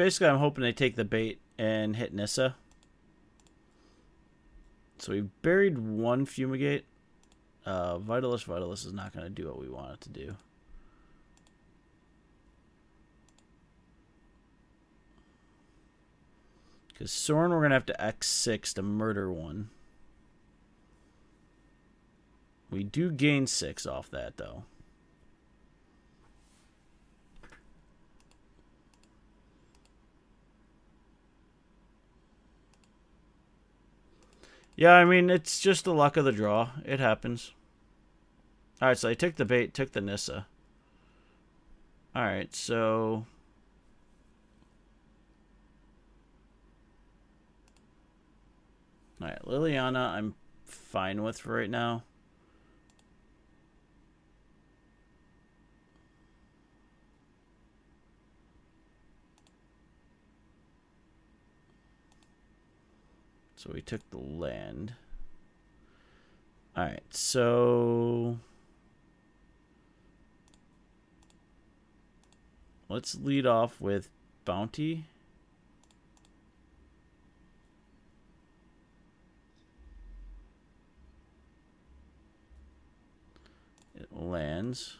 Basically, I'm hoping they take the bait and hit Nissa. So we buried one fumigate. Uh, Vitalist, Vitalist is not going to do what we want it to do. Because Sorin, we're going to have to X6 to murder one. We do gain 6 off that, though. Yeah, I mean, it's just the luck of the draw. It happens. Alright, so I took the bait, took the Nissa. Alright, so... Alright, Liliana I'm fine with for right now. So we took the land. Alright, so... Let's lead off with Bounty. It lands.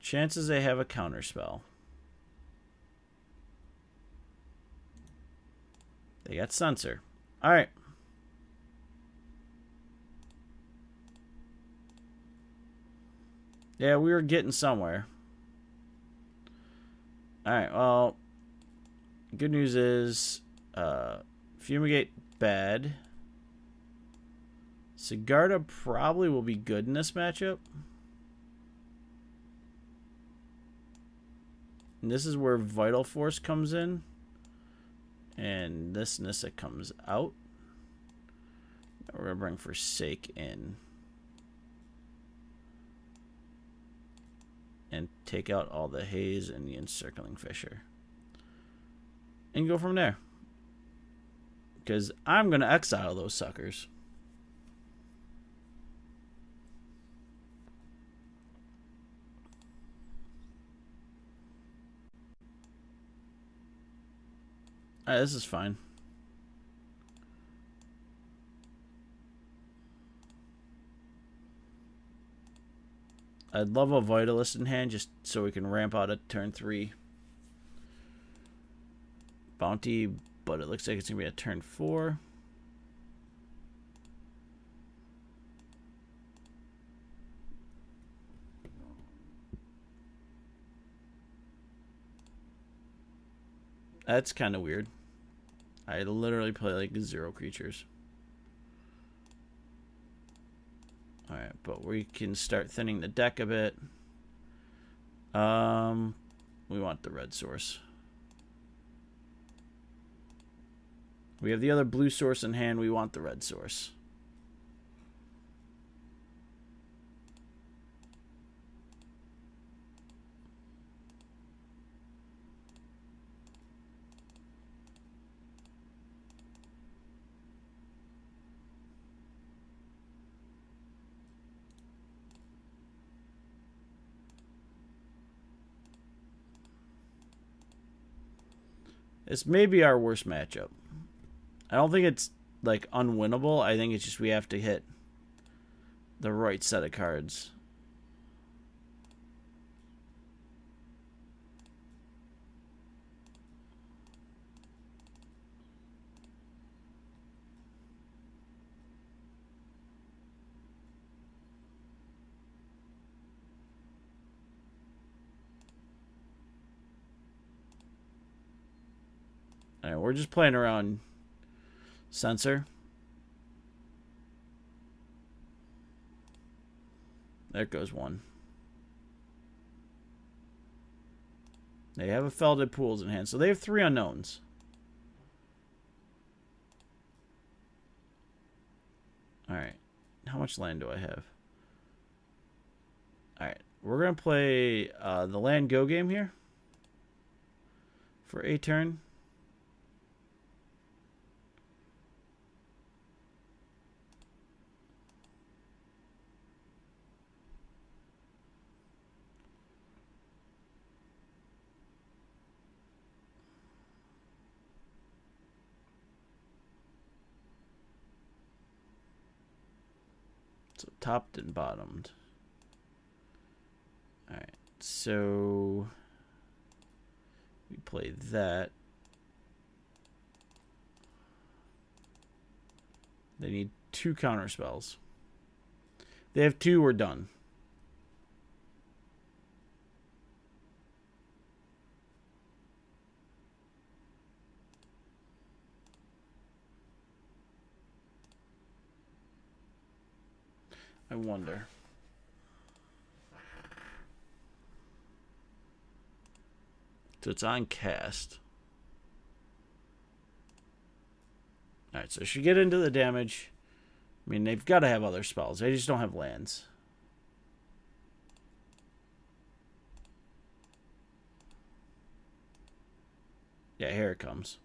Chances they have a counterspell. They got Censor. Alright. Yeah, we were getting somewhere. Alright, well, good news is uh, Fumigate bad. Sigarda probably will be good in this matchup. And this is where Vital Force comes in and this Nissa comes out. We're to bring Forsake in. And take out all the haze and the encircling fissure. and go from there. Because I'm going to exile those suckers. Right, this is fine. I'd love a Vitalist in hand just so we can ramp out at turn three. Bounty, but it looks like it's going to be a turn four. That's kind of weird. I literally play like zero creatures. Alright, but we can start thinning the deck a bit. Um, we want the red source. We have the other blue source in hand. We want the red source. This may be our worst matchup. I don't think it's like unwinnable. I think it's just we have to hit the right set of cards. Right, we're just playing around Censor. There goes one. They have a Fetid Pools in hand, so they have three unknowns. Alright. How much land do I have? Alright. We're going to play uh, the land go game here. For a turn. So topped and bottomed. Alright, so we play that. They need two counter spells. They have two, we're done. I wonder. So it's on cast. Alright, so she get into the damage. I mean, they've got to have other spells. They just don't have lands. Yeah, here it comes.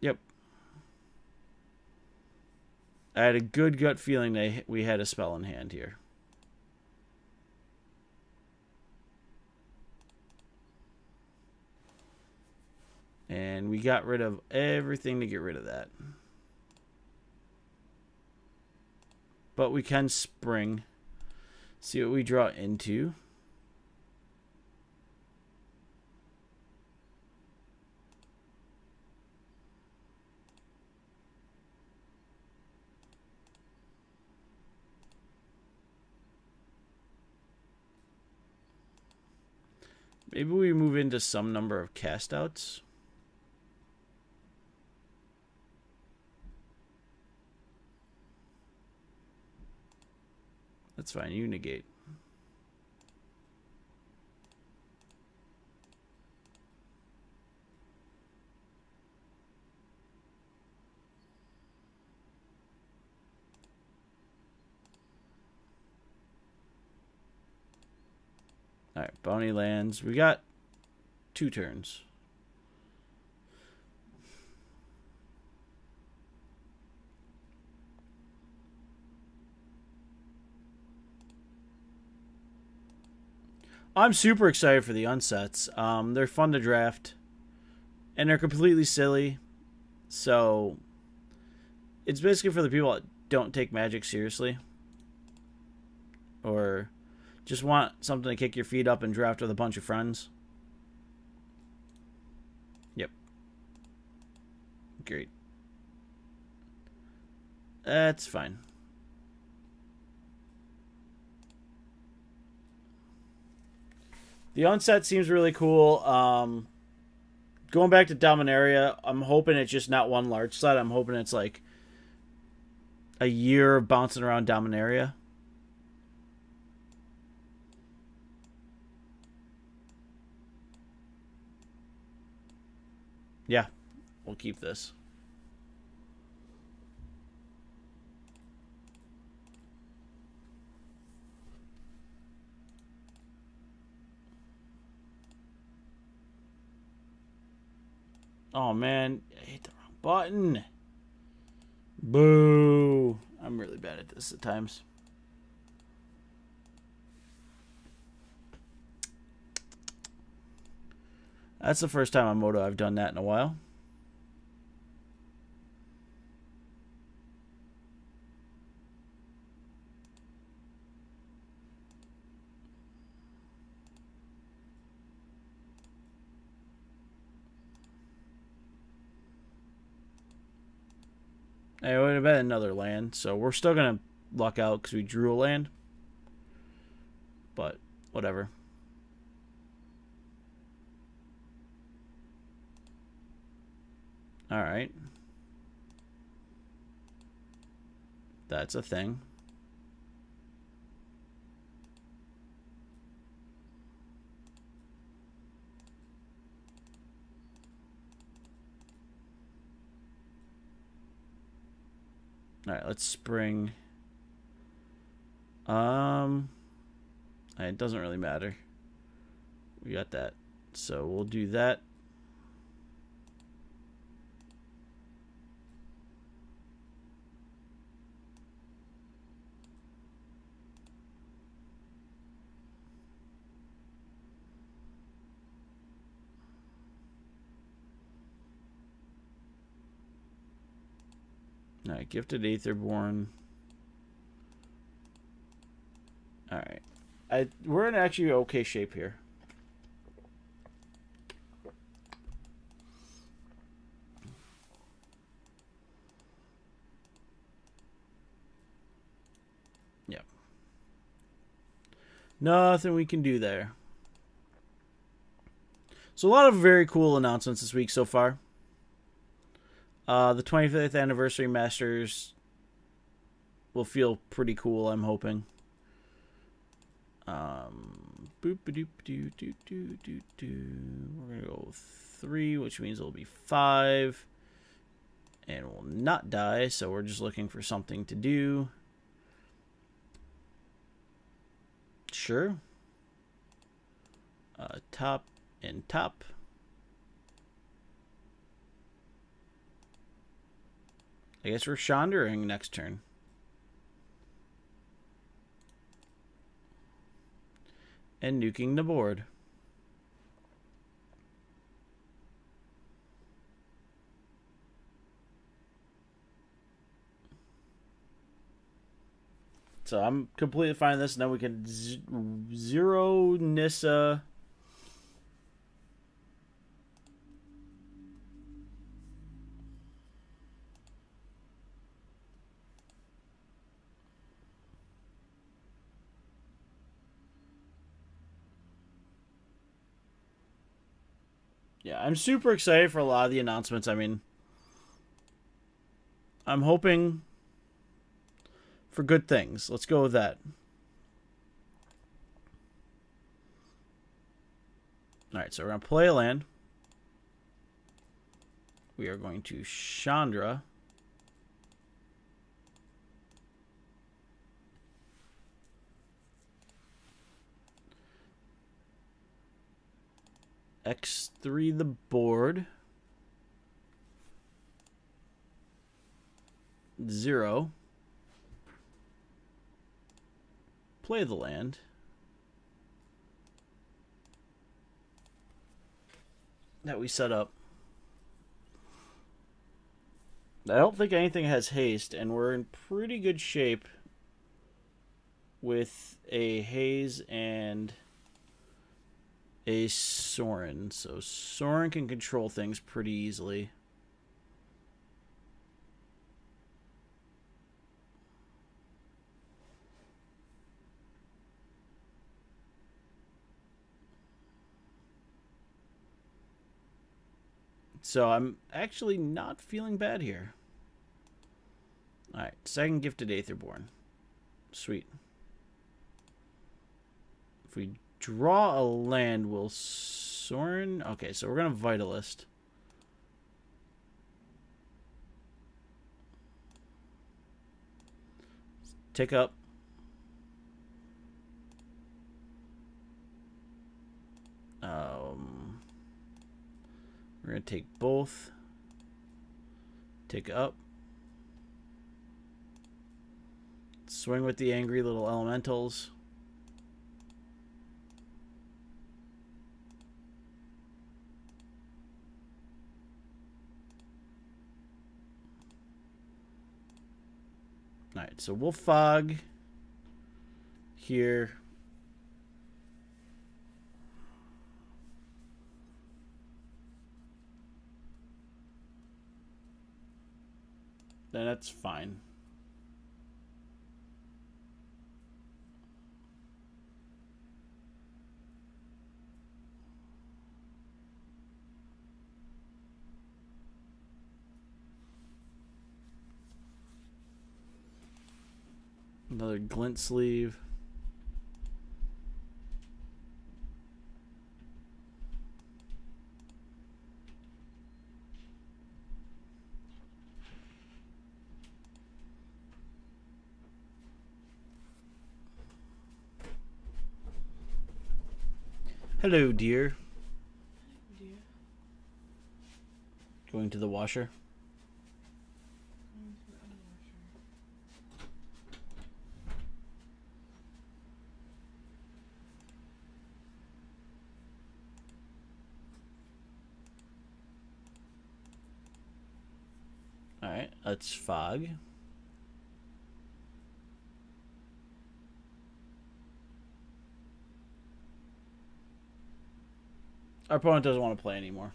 Yep. I had a good gut feeling that we had a spell in hand here. And we got rid of everything to get rid of that. But we can spring. See what we draw into. Maybe we move into some number of Cast Outs. That's fine. You negate. Alright, Bonnie lands. We got two turns. I'm super excited for the unsets. Um, they're fun to draft, and they're completely silly. So, it's basically for the people that don't take Magic seriously, or just want something to kick your feet up and draft with a bunch of friends. Yep. Great. That's fine. The onset seems really cool. Um, going back to Dominaria, I'm hoping it's just not one large set. I'm hoping it's like a year of bouncing around Dominaria. Yeah, we'll keep this. Oh man, I hit the wrong button. Boo. I'm really bad at this at times. That's the first time on Moto I've done that in a while. It would have been another land, so we're still gonna luck out because we drew a land. But whatever. All right. That's a thing. All right, let's spring. Um, it doesn't really matter. We got that. So we'll do that. Gifted Aetherborn. Alright. I we're in actually okay shape here. Yep. Nothing we can do there. So a lot of very cool announcements this week so far. Uh, the 25th anniversary Masters will feel pretty cool. I'm hoping. Um, boop doop doo doo doo doo doo. We're gonna go three, which means it'll be five, and we'll not die. So we're just looking for something to do. Sure. Uh, top and top. I guess we're Chandering next turn. And nuking the board. So I'm completely fine with this. Now we can zero Nissa I'm super excited for a lot of the announcements. I mean, I'm hoping for good things. Let's go with that. All right, so we're going to play a land. We are going to Chandra. X3 the board. Zero. Play the land. That we set up. I don't think anything has haste, and we're in pretty good shape with a haze and a Sorin. So Sorin can control things pretty easily. So I'm actually not feeling bad here. Alright, second gifted Aetherborn. Sweet. If we draw a land, will Sorin... Okay, so we're going to Vitalist. Take up. Um, we're going to take both. Take up. Swing with the angry little elementals. So we'll fog here. Then that's fine. Another Glint-Sleeve. Hello, dear. Dear. Going to the washer. Going to the other washer. Alright, let's fog. Our opponent doesn't want to play anymore.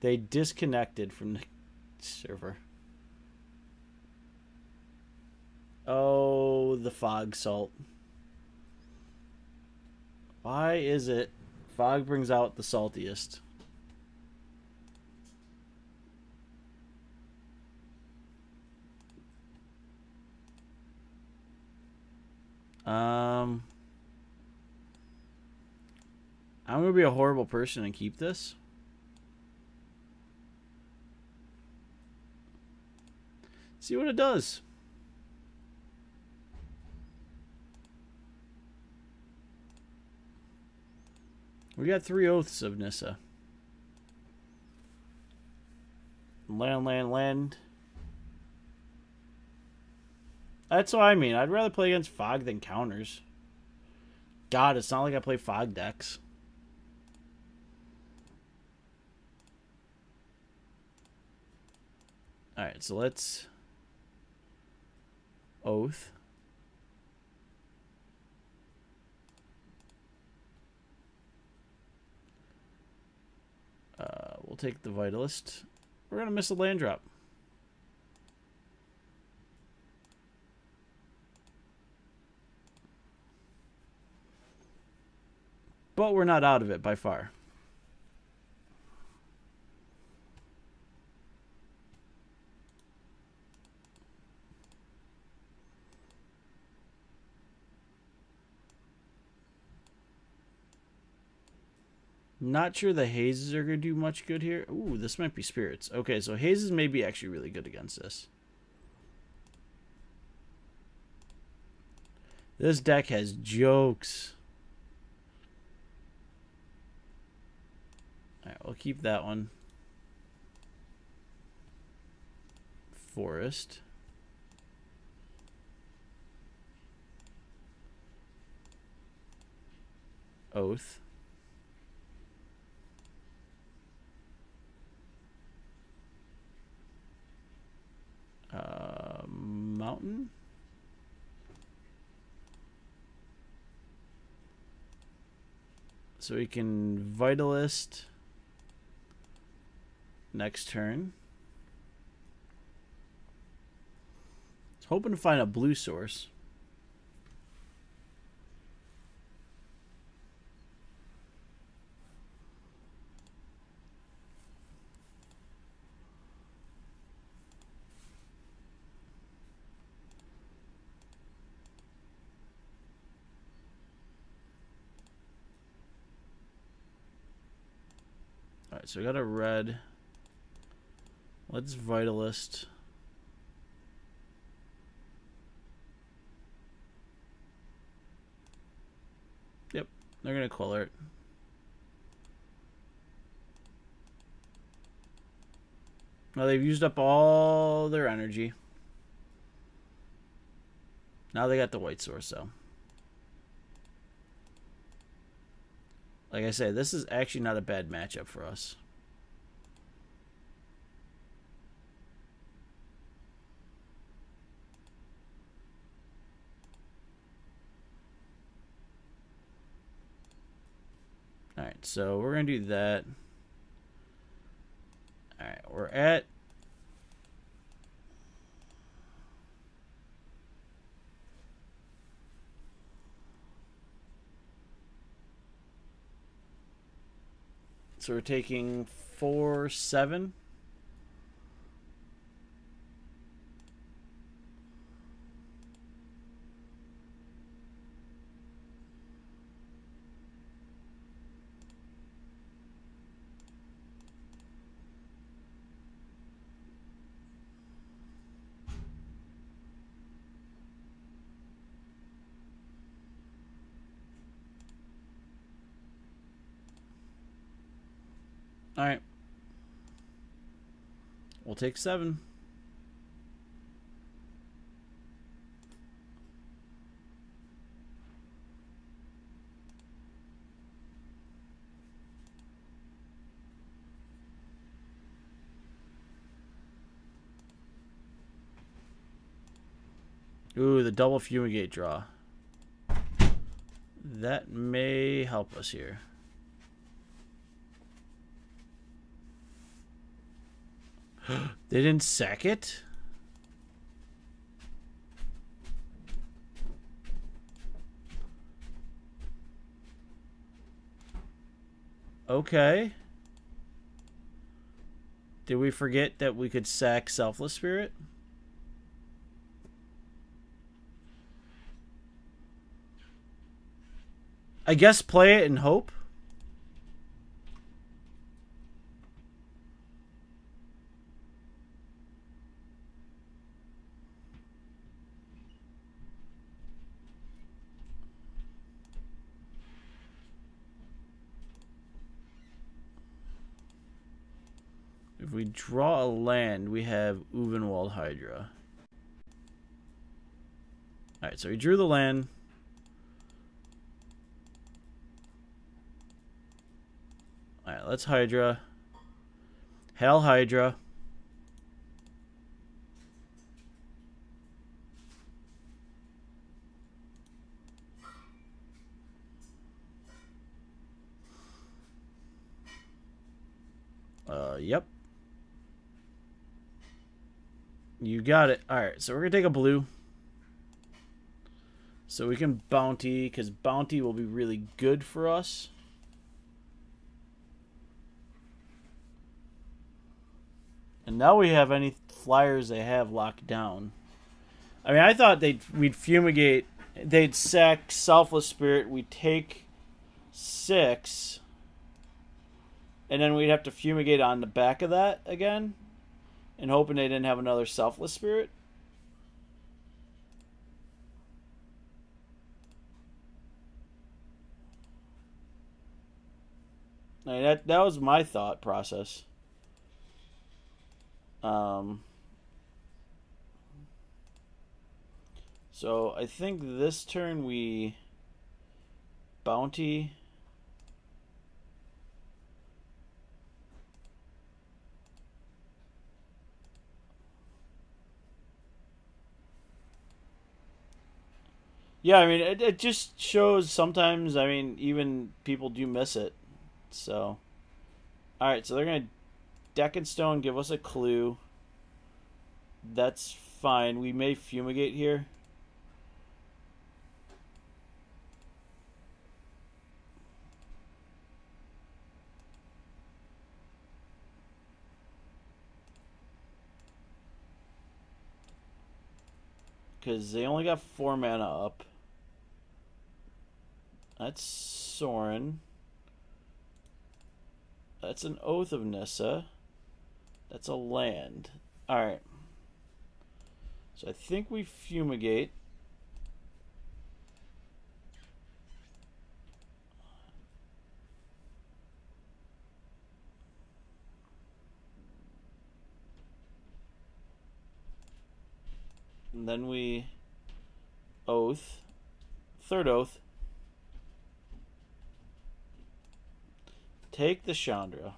They disconnected from the server. Oh, the fog salt. Why is it fog brings out the saltiest? Um, I'm gonna be a horrible person and keep this. See what it does. We got three oaths of Nissa. Land, land, land. That's what I mean. I'd rather play against Fog than counters. God, it's not like I play Fog decks. Alright, so let's... Oath. Uh, we'll take the Vitalist. We're going to miss a land drop. But we're not out of it by far. Not sure the hazes are going to do much good here. Ooh, this might be spirits. Okay, so hazes may be actually really good against this. This deck has jokes. I'll keep that one. Forest. Oath. Uh, mountain. So we can Vitalist next turn. I was hoping to find a blue source. Alright, so we got a red. Let's Vitalist. Yep, they're gonna color it. Now they've used up all their energy. Now they got the white source though. Like I say, this is actually not a bad matchup for us. Alright, so we're going to do that. Alright, we're at So we're taking four, seven. All right. We'll take seven. Ooh, the double fumigate draw. That may help us here. they didn't sack it? Okay. Did we forget that we could sack Selfless Spirit? I guess play it and hope. We draw a land, we have Ulvenwald Hydra. Alright, so we drew the land. Alright, let's Hydra. Hell Hydra. Uh, yep. You got it. Alright, so we're going to take a blue. So we can bounty, because bounty will be really good for us. And now we have any flyers they have locked down. I mean, I thought they'd we'd fumigate, they'd sack Selfless Spirit, we take six, and then we'd have to fumigate on the back of that again, and hoping they didn't have another Selfless Spirit. That that was my thought process. Um. So I think this turn we bounty. Yeah, I mean, it, it just shows sometimes, I mean, even people do miss it. So, alright, so they're going to Dec in Stone, give us a clue. That's fine. We may fumigate here. Because they only got four mana up. That's Sorin. That's an Oath of Nissa. That's a land. Alright. So I think we fumigate. And then we oath. Third oath. Take the Chandra.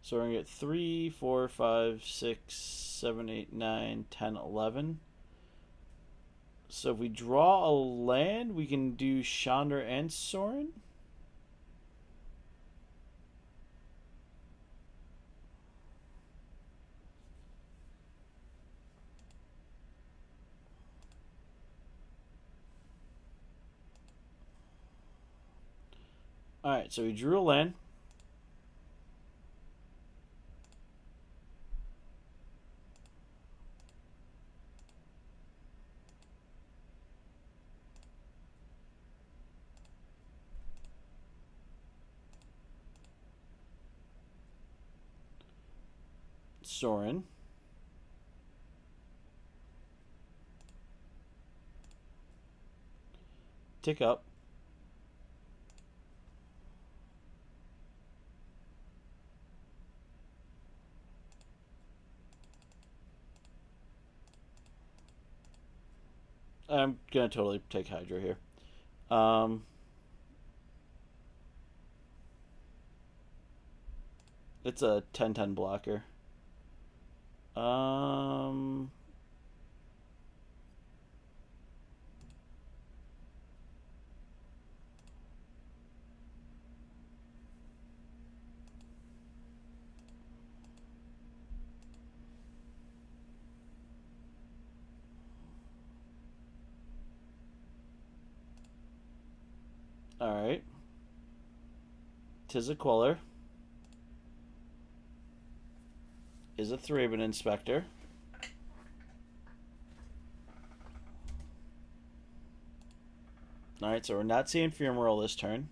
So we're going to get 3, 4, 5, 6, 7, 8, 9, 10, 11. So if we draw a land, we can do Chandra and Sorin. Alright, so we drew a land. Sorin. Tick up. I'm gonna totally take Hydra here. Um, it's a 10-10 blocker. Um, all right. Tis a Queller. is a Thraben Inspector. Alright, so we're not seeing Fumarole this turn.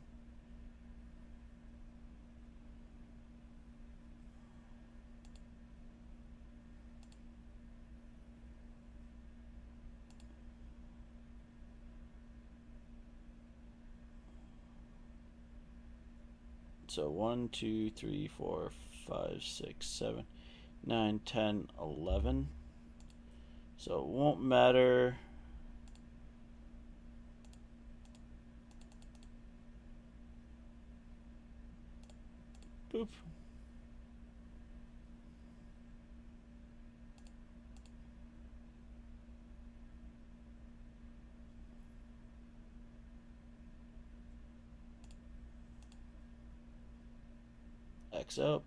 So one, two, three, four, five, six, seven. 9, 10, 11. So it won't matter. Boop. X up.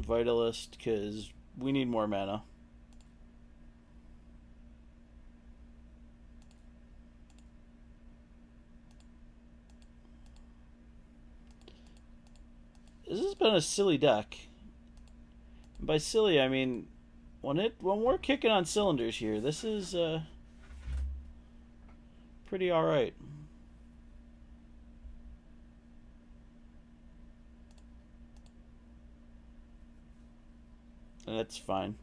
Vitalist because we need more mana. This has been a silly deck. And by silly, I mean when it when we're kicking on cylinders here. This is uh, pretty alright. That's fine.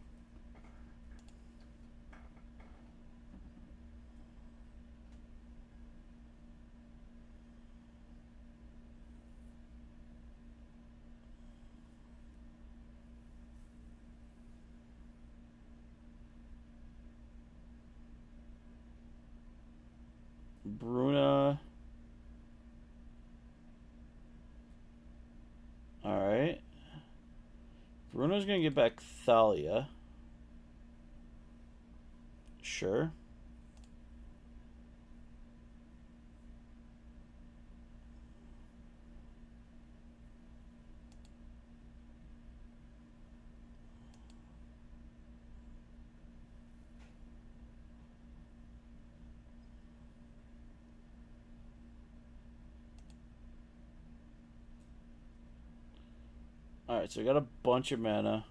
Bruna's gonna get back Thalia. Sure. Alright, so we got a bunch of mana.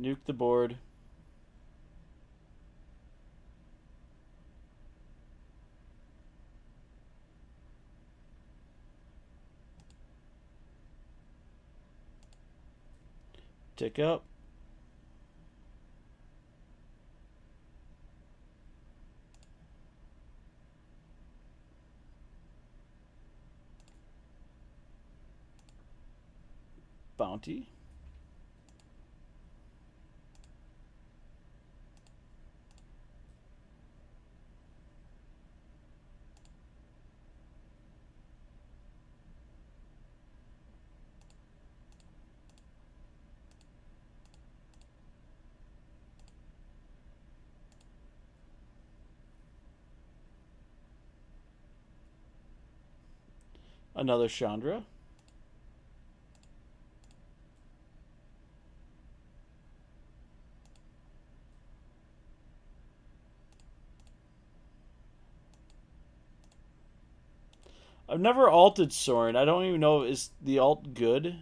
Nuke the board. Tick up. Bounty. Another Chandra. I've never alted Sorin. I don't even know is the alt good.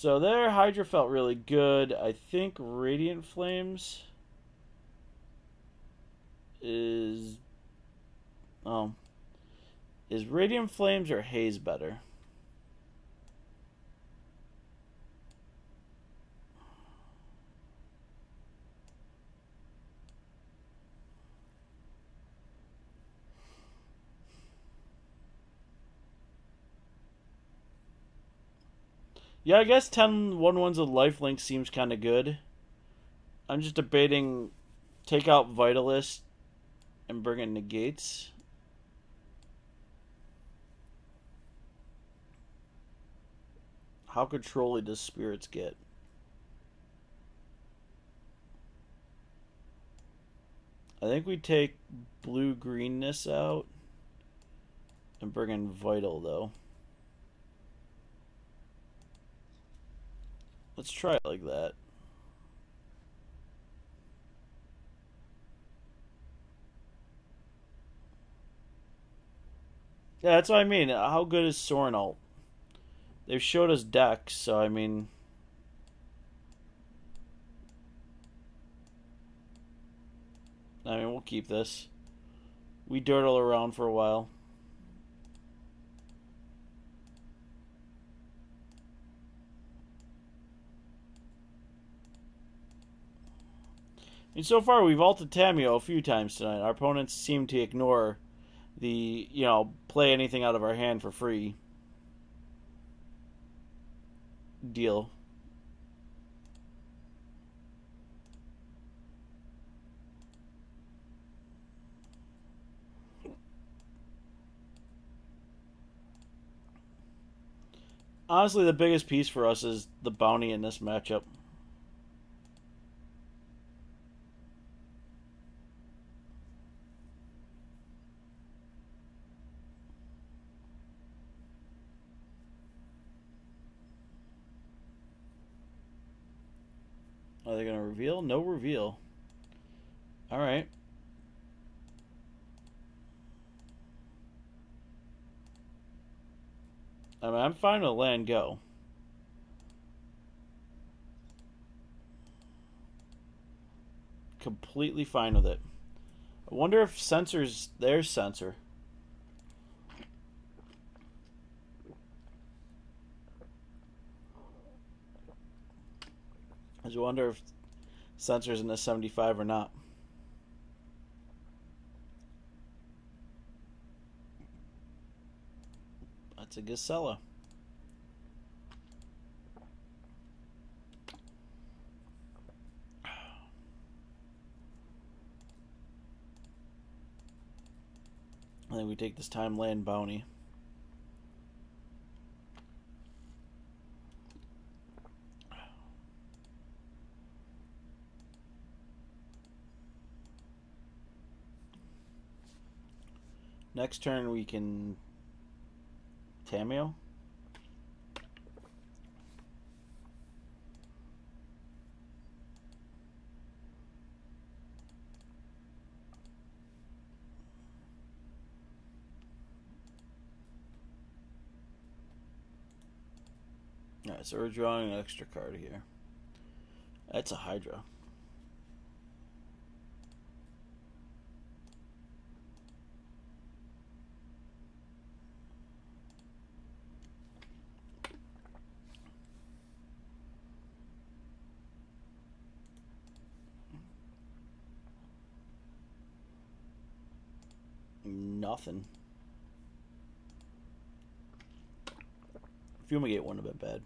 So there, Hydra felt really good. I think Radiant Flames is um is Radiant Flames or Haze better? Yeah, I guess 10 1 1s with lifelink seems kind of good. I'm just debating take out Vitalist and bring in negates. How controlly does spirits get? I think we take blue greenness out and bring in vital though. Let's try it like that. Yeah, that's what I mean. How good is Sorin alt? They've showed us decks, so I mean... I mean, we'll keep this. We dirtle around for a while. So far, we've alted Tamiyo a few times tonight. Our opponents seem to ignore the, you know, play anything out of our hand for free deal. Honestly, the biggest piece for us is the bounty in this matchup. Are they gonna reveal? No reveal. All right. I mean, I'm fine with land go. Completely fine with it. I wonder if Censors. There's Censor. I wonder if Censors in the 75 or not. That's a Gisela. I think we take this time land bounty. Next turn we can Tamiyo. Alright, so we're drawing an extra card here. That's a Hydra. Nothing. Fumigate wouldn't have been bad.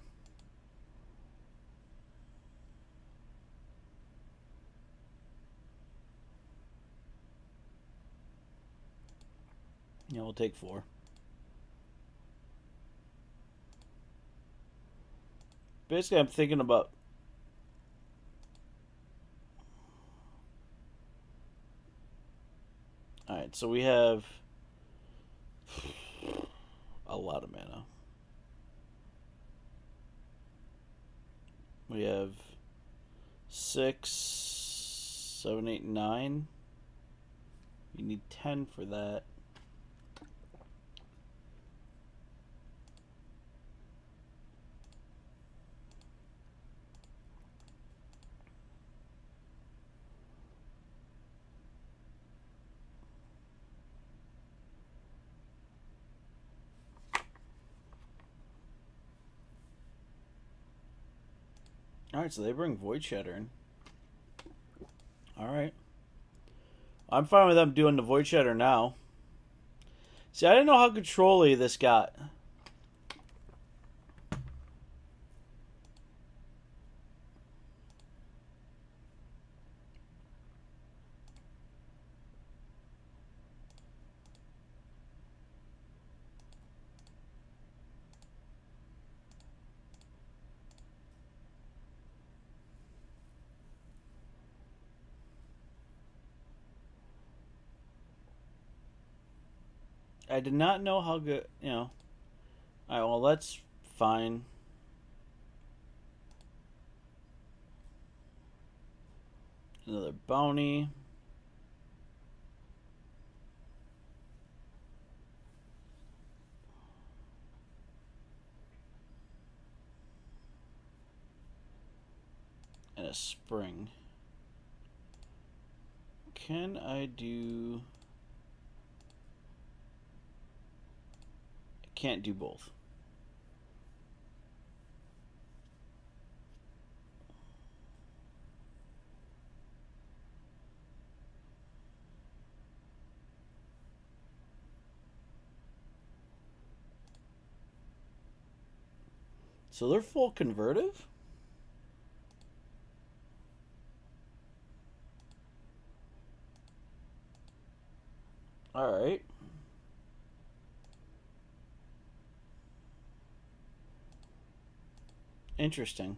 Yeah, we'll take four. Basically, I'm thinking about Alright, so we have a lot of mana. We have six, seven, eight, nine. You need ten for that. Alright, so they bring Void Shatter in. Alright. I'm fine with them doing the Void Shatter now. See, I didn't know how controlly this got. Did not know how good, you know. Alright, well, that's fine. Another bounty. And a spring. Can I do... can't do both. So they're full convertive? All right. Interesting.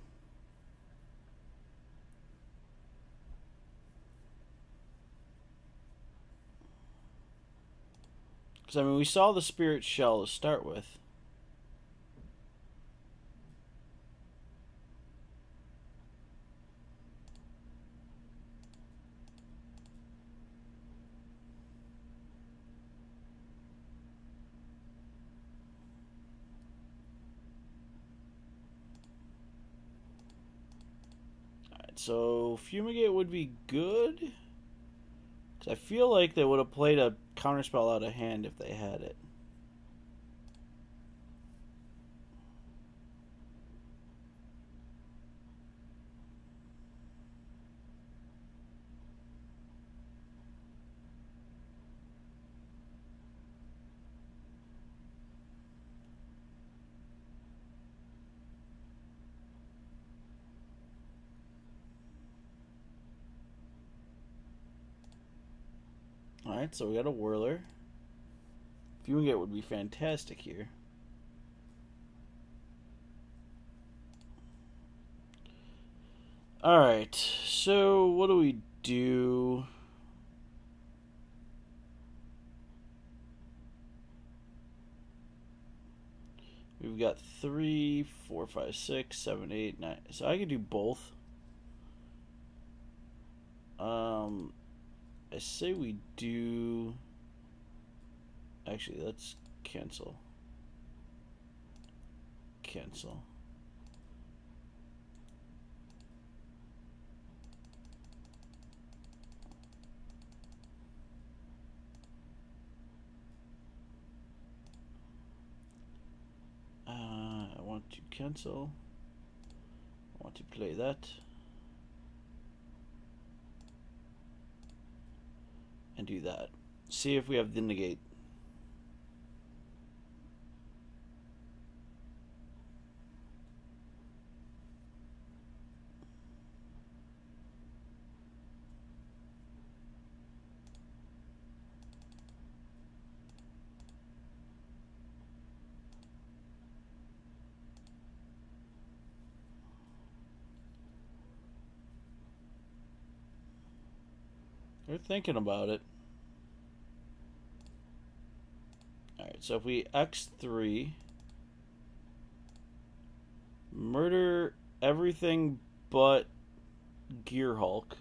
Because, I mean, we saw the spirit shell to start with. Alright, so Fumigate would be good. Because I feel like they would have played a counterspell out of hand if they had it. Alright, so we got a whirler. Viewing it would be fantastic here. Alright, so what do we do? We've got three, four, five, six, seven, eight, nine. So I could do both. Um, I say we do. Actually, let's cancel. Cancel. Uh, I want to cancel. I want to play that. And do that. See if we have the negate. Thinking about it. Alright, so if we X3, murder everything but Gearhulk.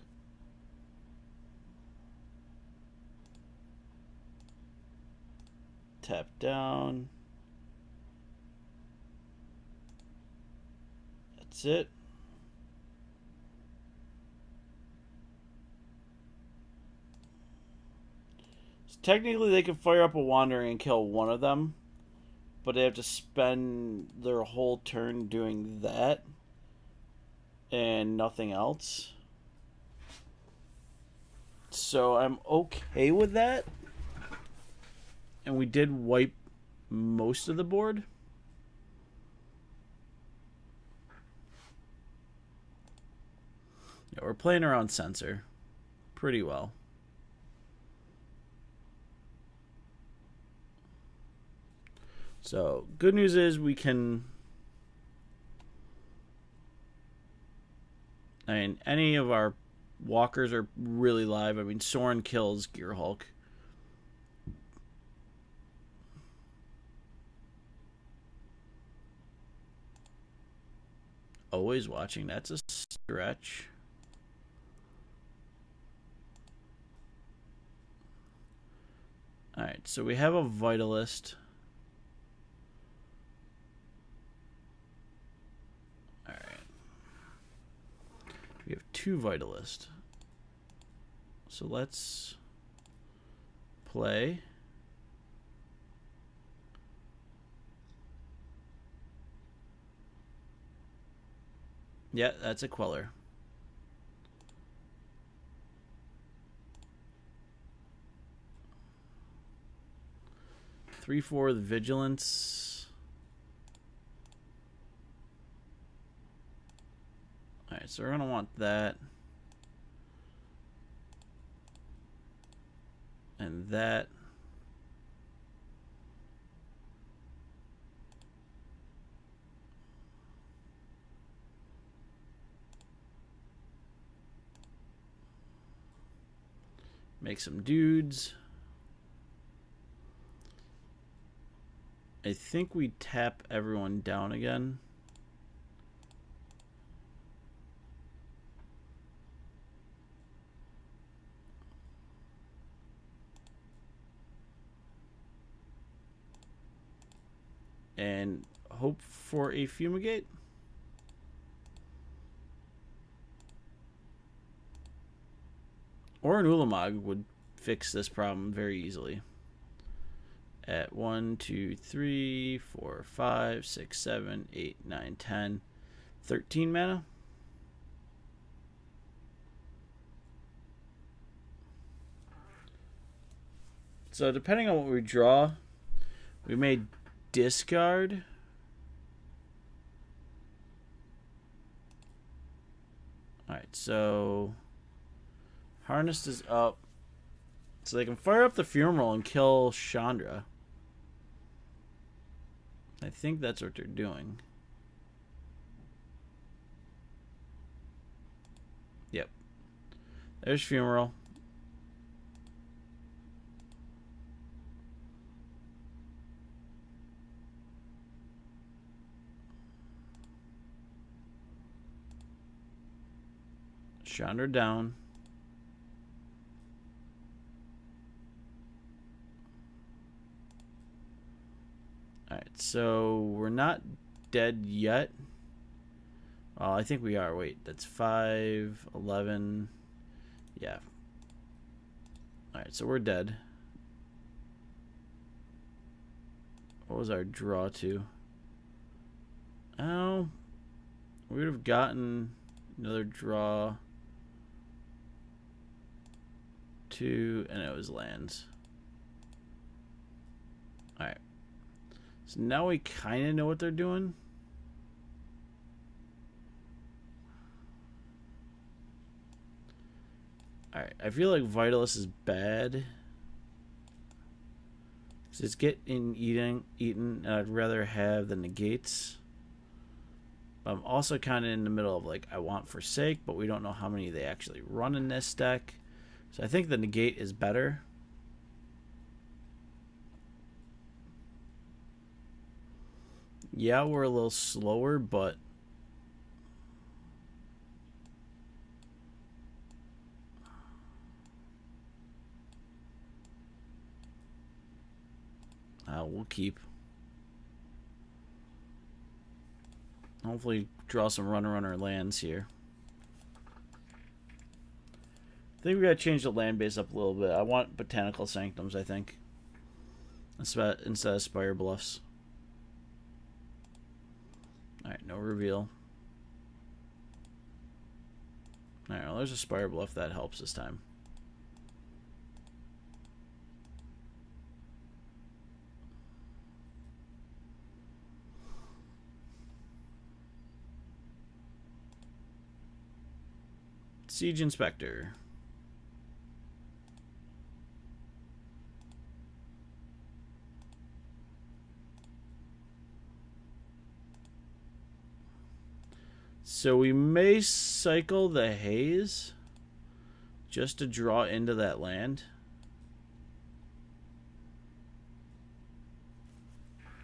Tap down. That's it. Technically they can fire up a wandering and kill one of them, but they have to spend their whole turn doing that and nothing else. So I'm okay with that. And we did wipe most of the board. Yeah, we're playing around Censor pretty well. So, good news is we can. I mean, any of our walkers are really live. I mean, Sorin kills Gearhulk. Always watching. That's a stretch. Alright, so we have a Vitalist. We have two Vitalist. So let's play. Yeah, that's a Queller. Three, four, the Vigilance. Alright, so we're going to want that. And that. Make some dudes. I think we tap everyone down again. And hope for a fumigate. or an Ulamog would fix this problem very easily. At 1, 2, 3, 4, 5, 6, 7, 8, 9, 10, 13 mana. So depending on what we draw, we may discard. Alright, so Harnessed is up. So they can fire up the Fumarole and kill Chandra. I think that's what they're doing. Yep. There's Fumarole. Chandra down. Alright, so we're not dead yet. Well, I think we are. Wait, that's 5, 11. Yeah. Alright, so we're dead. What was our draw to? Oh, we would have gotten another draw two, and it was lands. Alright. So now we kind of know what they're doing. Alright, I feel like Vitalist is bad. Cause it's getting eating, eaten, and I'd rather have the negates. But I'm also kind of in the middle of like, I want Forsake, but we don't know how many they actually run in this deck. So I think the negate is better. Yeah, we're a little slower, but uh, we'll keep. Hopefully, draw some runner runner lands here. I think we gotta change the land base up a little bit. I want botanical sanctums. I think instead of spire bluffs. All right, no reveal. All right, well, there's a spire bluff that helps this time. Siege Inspector. So we may cycle the haze just to draw into that land.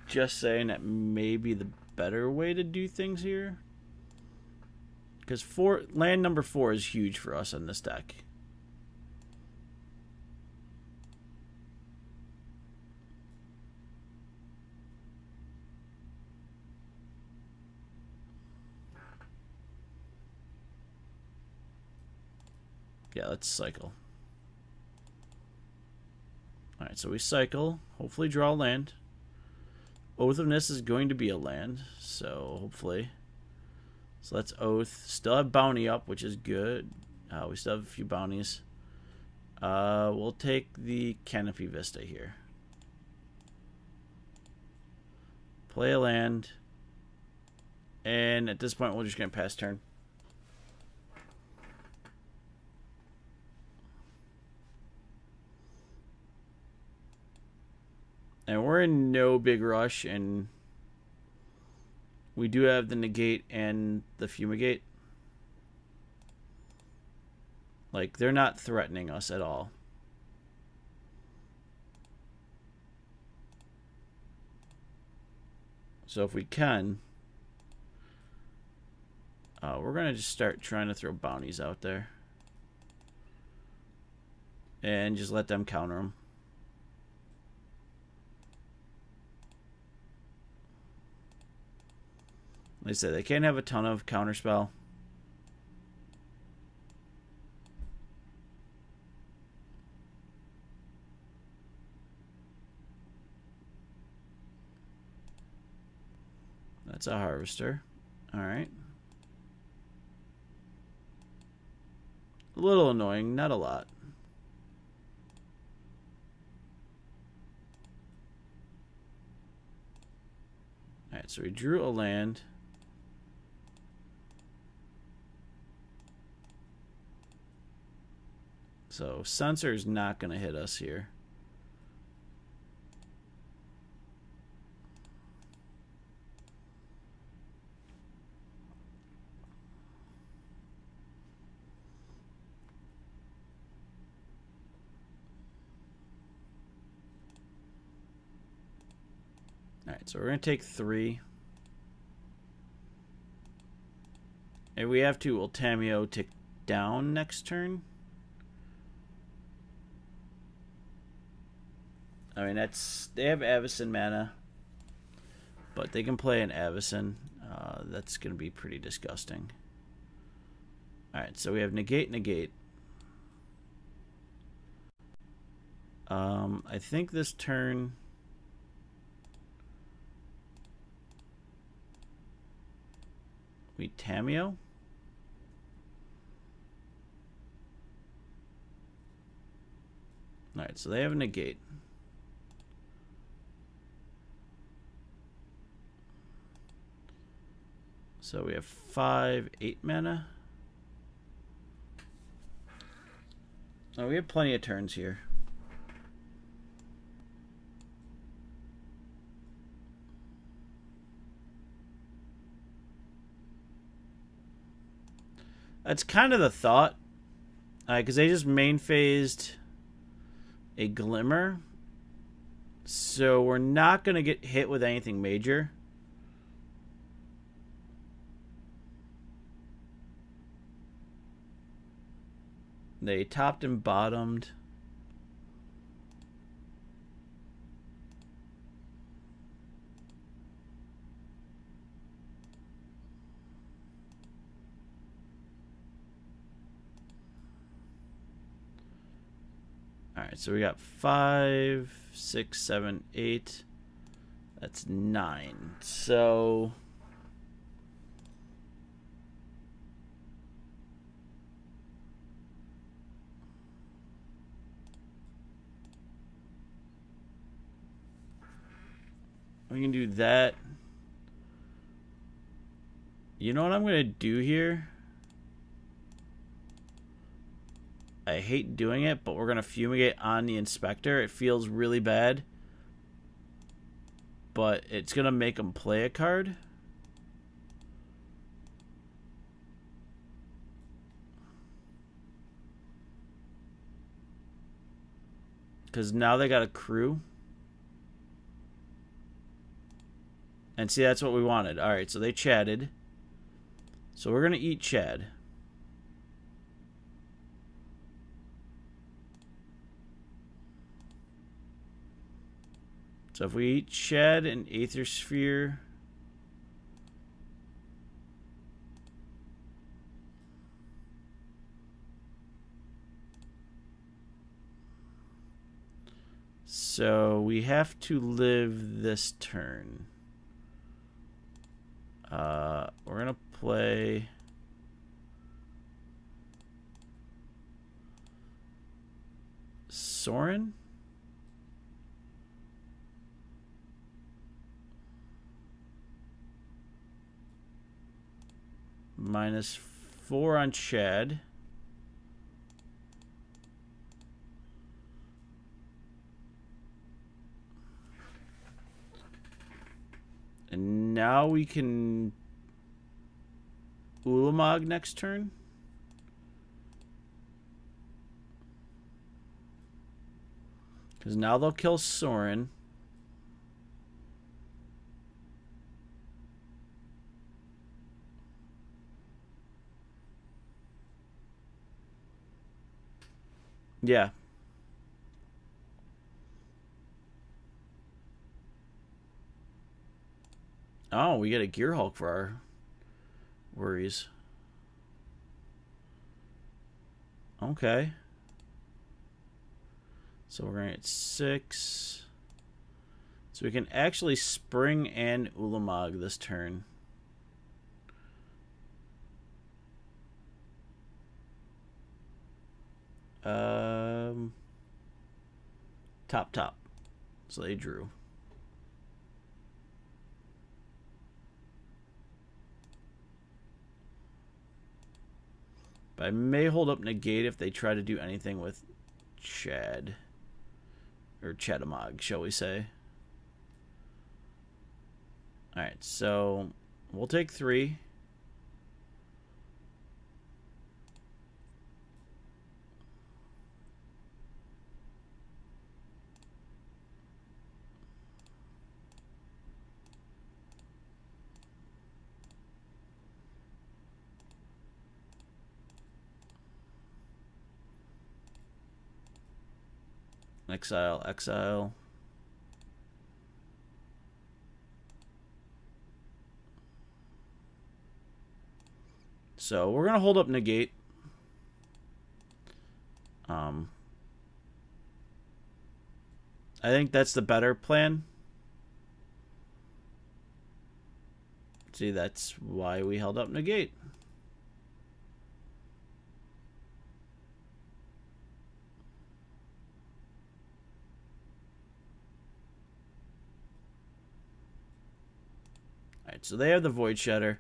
Just saying that may be the better way to do things here. Because four land number four is huge for us on this deck. Yeah, let's cycle. Alright, so we cycle. Hopefully draw land. Oath of Nissa is going to be a land, so hopefully. So let's Oath. Still have Bounty up, which is good. Uh, we still have a few bounties. Uh, we'll take the Canopy Vista here. Play a land. And at this point, we're just going to pass turn. And we're in no big rush, and we do have the negate and the fumigate. Like, they're not threatening us at all. So if we can, uh, we're going to just start trying to throw bounties out there. And just let them counter them. Like I said, they can't have a ton of counterspell. That's a harvester. All right. A little annoying, not a lot. All right, so we drew a land. So Censor is not going to hit us here. Alright, so we're going to take three. And we have to Ultamio tick down next turn. I mean, that's they have Avacyn mana, but they can play an Avacyn. Uh, that's going to be pretty disgusting. All right, so we have negate, negate. Um, I think this turn. We Tamiyo. All right, so they have negate. So we have five, eight mana. Oh, we have plenty of turns here. That's kind of the thought. Because uh, they just main phased a Glimmer. So we're not going to get hit with anything major. They topped and bottomed. All right, so we got five, six, seven, eight. That's nine. So We can do that. You know what I'm going to do here? I hate doing it, but we're going to fumigate on the inspector. It feels really bad. But it's going to make him play a card. Because now they got a crew. And see, that's what we wanted. All right, so they chatted. So we're going to eat Chad. So if we eat Chad and Aether Sphere... So we have to live this turn. Uh, we're gonna play. Sorin? Minus four on Chad. And now we can Ulamog next turn. Because now they'll kill Sorin. Yeah, Oh, we get a Gearhulk for our worries. Okay. So we're going to get six. So we can actually Spring and Ulamog this turn. Um, top, top. So they drew. But I may hold up negate if they try to do anything with Chad. Or Chadamog, shall we say. Alright, so we'll take three. Exile, exile. So we're gonna hold up negate. Um, I think that's the better plan. See, that's why we held up negate. So they have the Void Shatter.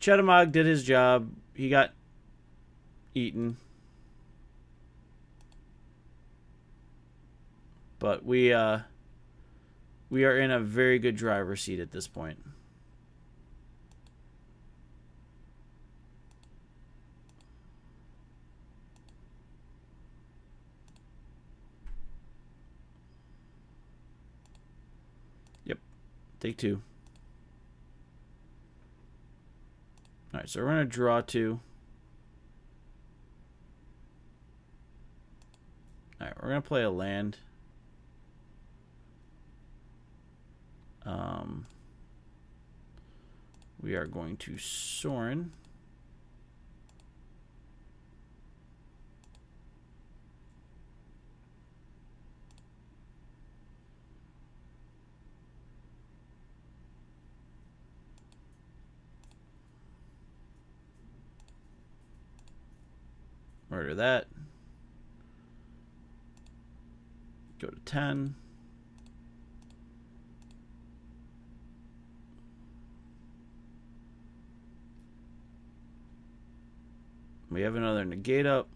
Chetamog did his job. He got eaten. But we uh we are in a very good driver's seat at this point. Yep. Take two. Alright, so we're going to draw two. Alright, we're going to play a land. Um, we are going to Sorin. Murder that. Go to 10. We have another negate up.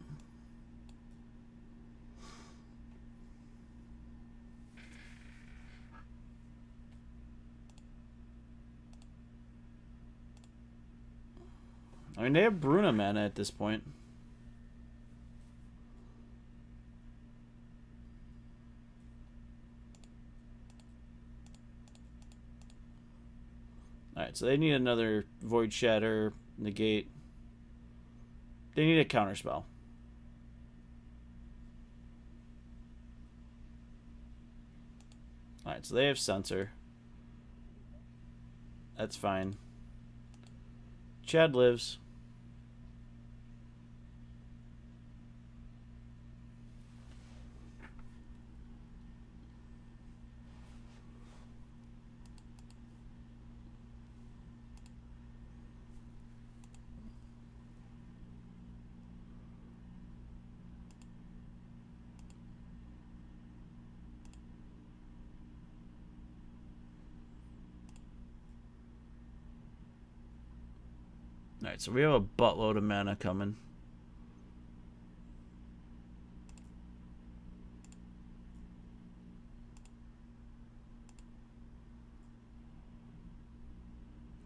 I mean, they have Bruna mana at this point. So they need another Void Shatter, Negate. They need a counterspell. Alright, so they have Censor. That's fine. Chad lives. Alright, so we have a buttload of mana coming.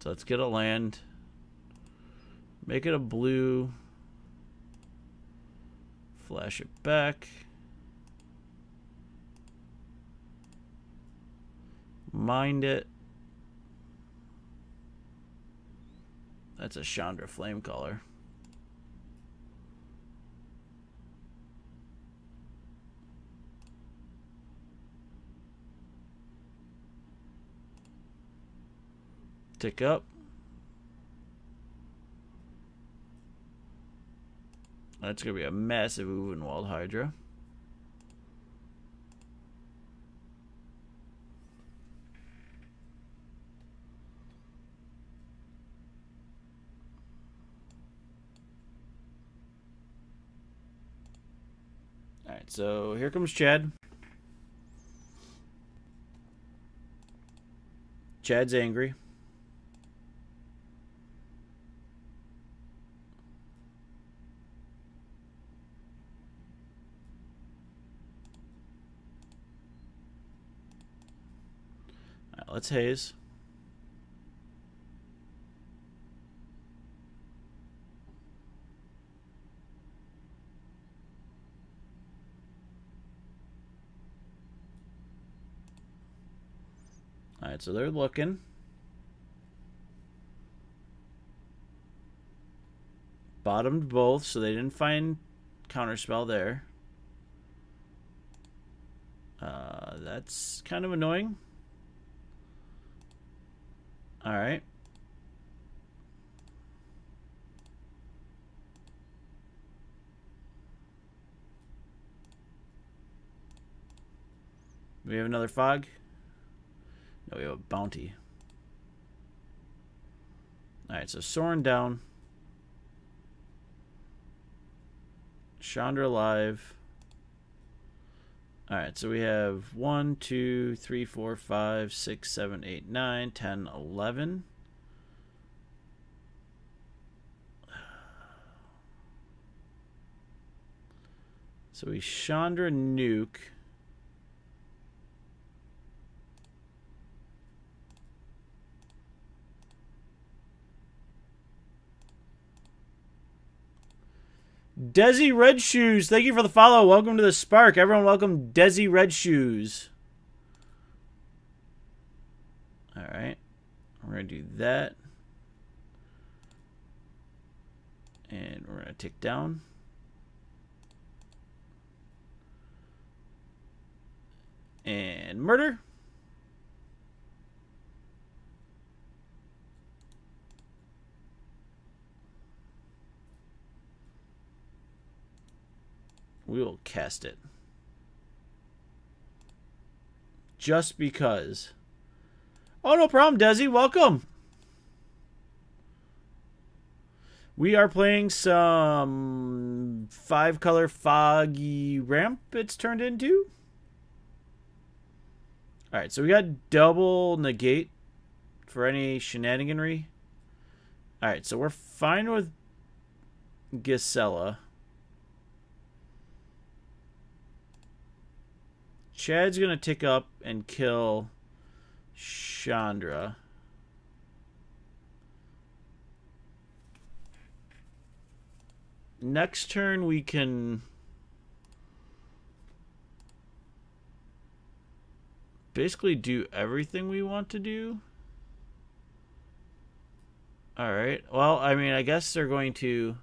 So let's get a land. Make it a blue. Flash it back. Mind it. That's a Chandra Flamecaller. Tick up. That's going to be a massive Ulvenwald Hydra. So here comes Chad. Chad's angry. Let's haze. Alright, so they're looking. Bottomed both, so they didn't find counterspell there. Uh, that's kind of annoying. Alright. We have another fog. No, we have a bounty. Alright, so Sorin down. Chandra alive. Alright, so we have 1, 2, 3, 4, 5, 6, 7, 8, 9, 10, 11. So we Chandra nuke. Desi Red Shoes, thank you for the follow. Welcome to the Spark. Everyone, welcome Desi Red Shoes. All right, we're gonna do that, and we're gonna tick down. And murder. We will cast it. Just because. Oh, no problem, Desi. Welcome. We are playing some five color foggy ramp it's turned into. Alright, so we got double negate for any shenaniganry. Alright, so we're fine with Gisela. Chad's gonna tick up and kill Chandra. Next turn we can basically do everything we want to do. Alright. Well, I mean, I guess they're going to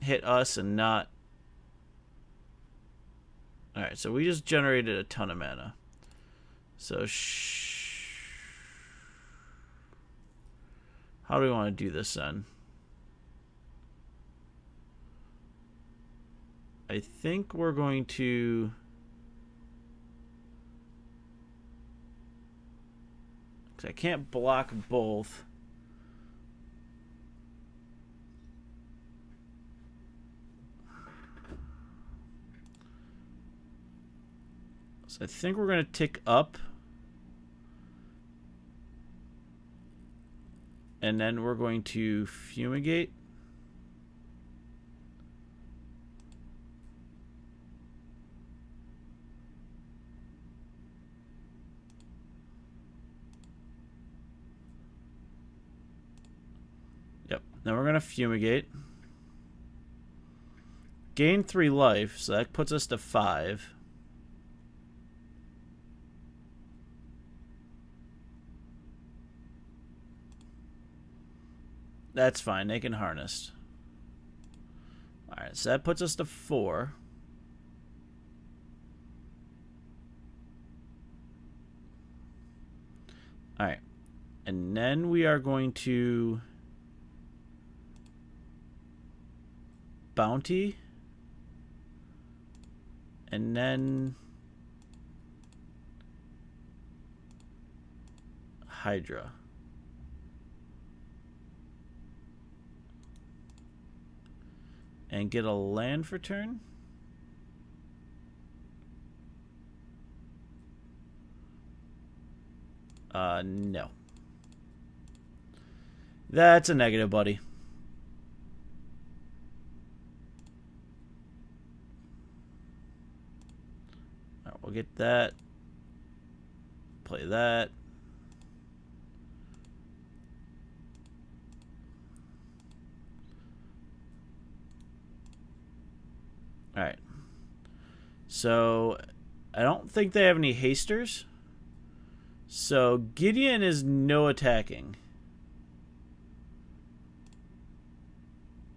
hit us and not Alright, so we just generated a ton of mana. So, how do we want to do this then? I think we're going to... I can't block both. I think we're going to tick up. And then we're going to fumigate. Yep. Then we're going to fumigate. Gain three life, so that puts us to five. That's fine. They can harness. Alright, so that puts us to four. Alright. And then we are going to... Bounty. And then... Hydra. And get a land for turn. Uh, no. That's a negative, buddy. Alright, we'll get that. Play that. Alright. So, I don't think they have any hasters. So, Gideon is no attacking.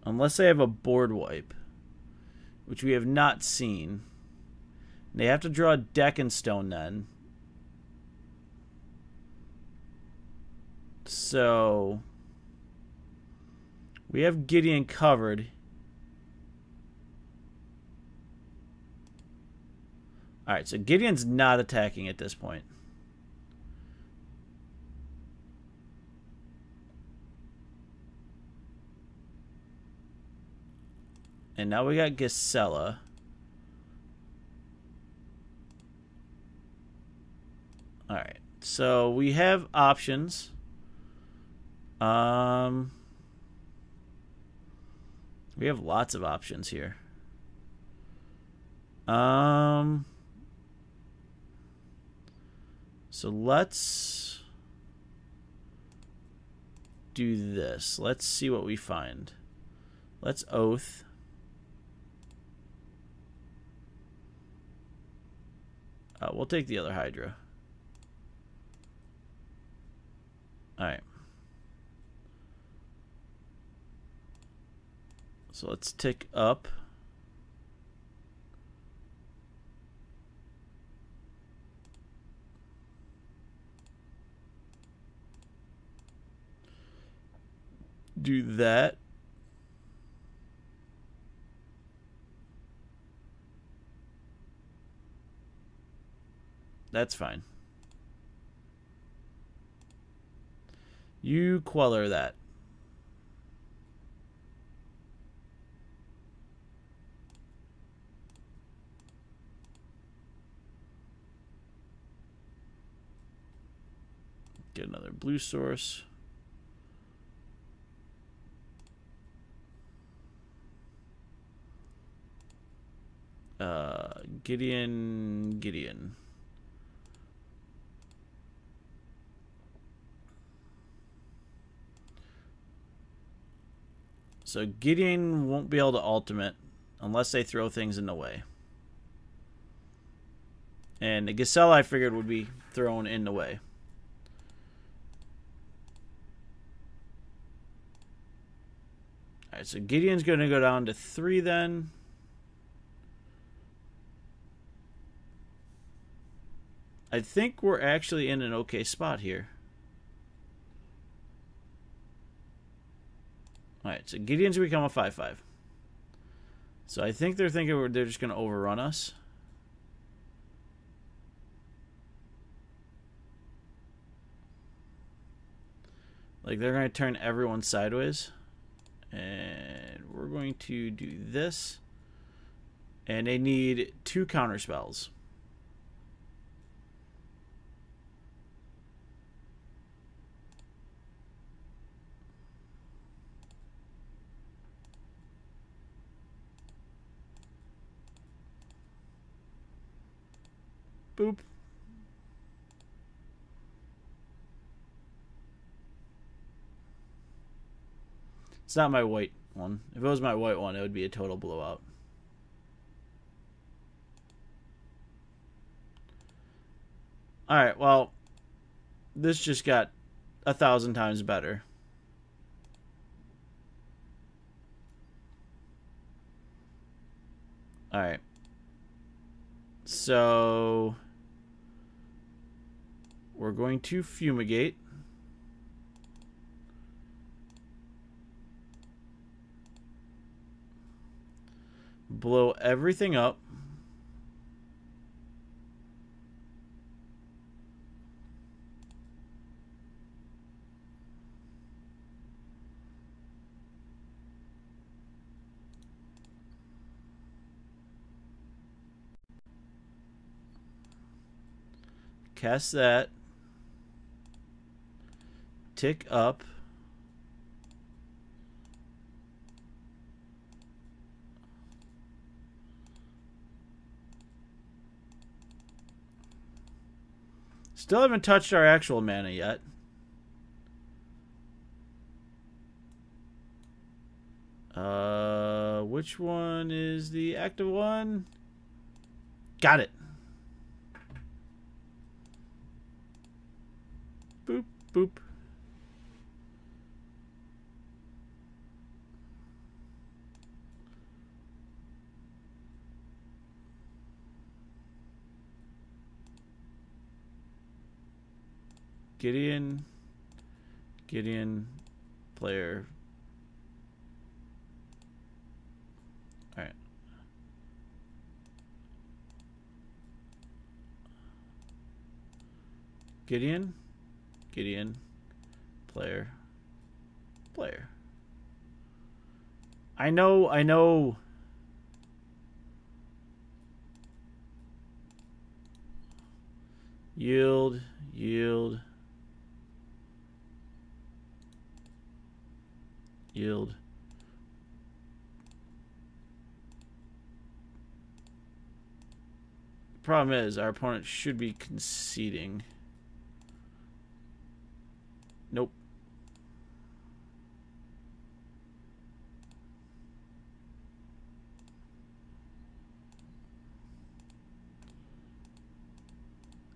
Unless they have a board wipe, which we have not seen. They have to draw a Dec in Stone then. So we have Gideon covered. Alright, so Gideon's not attacking at this point. And now we got Gisela. Alright, so we have options. Um, we have lots of options here. Um, so let's do this. Let's see what we find. Let's oath. Uh, we'll take the other Hydra. Alright. So let's tick up. Do that. That's fine. You queller that. Get another blue source. Uh, Gideon, Gideon. So Gideon won't be able to ultimate unless they throw things in the way. And the Giselle I figured would be thrown in the way. Alright, so Gideon's going to go down to three then. I think we're actually in an okay spot here. Alright, so Gideon's become a 5-5. So I think they're thinking they're just going to overrun us. Like they're going to turn everyone sideways. And we're going to do this. And they need two counter spells. Boop. It's not my white one. If it was my white one, it would be a total blowout. Alright, well, this just got a thousand times better. Alright. So we're going to fumigate. Blow everything up. cast that Tick up. Still haven't touched our actual mana yet. Uh, which one is the active one? Got it. Boop, boop. Gideon, Gideon, player. All right. Gideon, Gideon, player, player. I know, I know. Yield, yield. Yield. Problem is, our opponent should be conceding. Nope.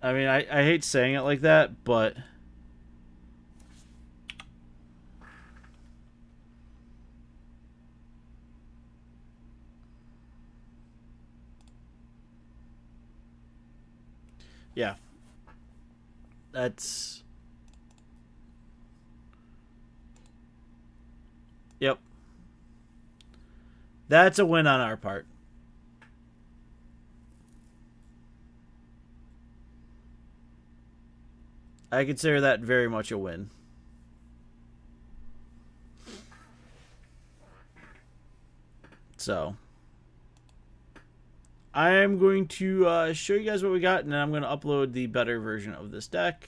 I mean, I, I hate saying it like that, but yeah, that's yep. That's a win on our part. I consider that very much a win. So, I am going to uh, show you guys what we got, and then I'm going to upload the better version of this deck.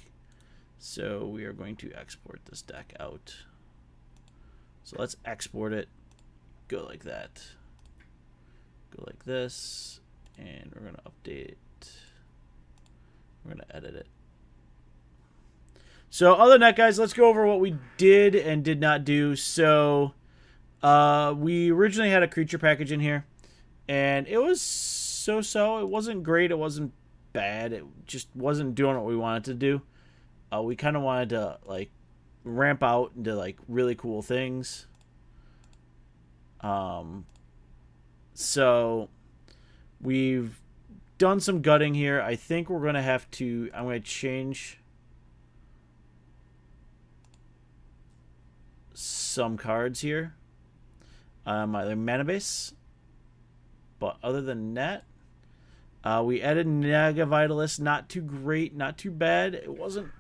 So we are going to export this deck out. So let's export it. Go like that. Go like this, and we're going to update. We're going to edit it. So other than that, guys, let's go over what we did and did not do. So uh, we originally had a creature package in here, and it was so-so. It wasn't great. It wasn't bad. It just wasn't doing what we wanted to do. Uh, we kind of wanted to like ramp out into like really cool things. Um, so we've done some gutting here. I think we're gonna have to. I'm gonna change some cards here. Um, my mana base. But other than that, uh, we added Naga Vitalist. Not too great, not too bad. It wasn't.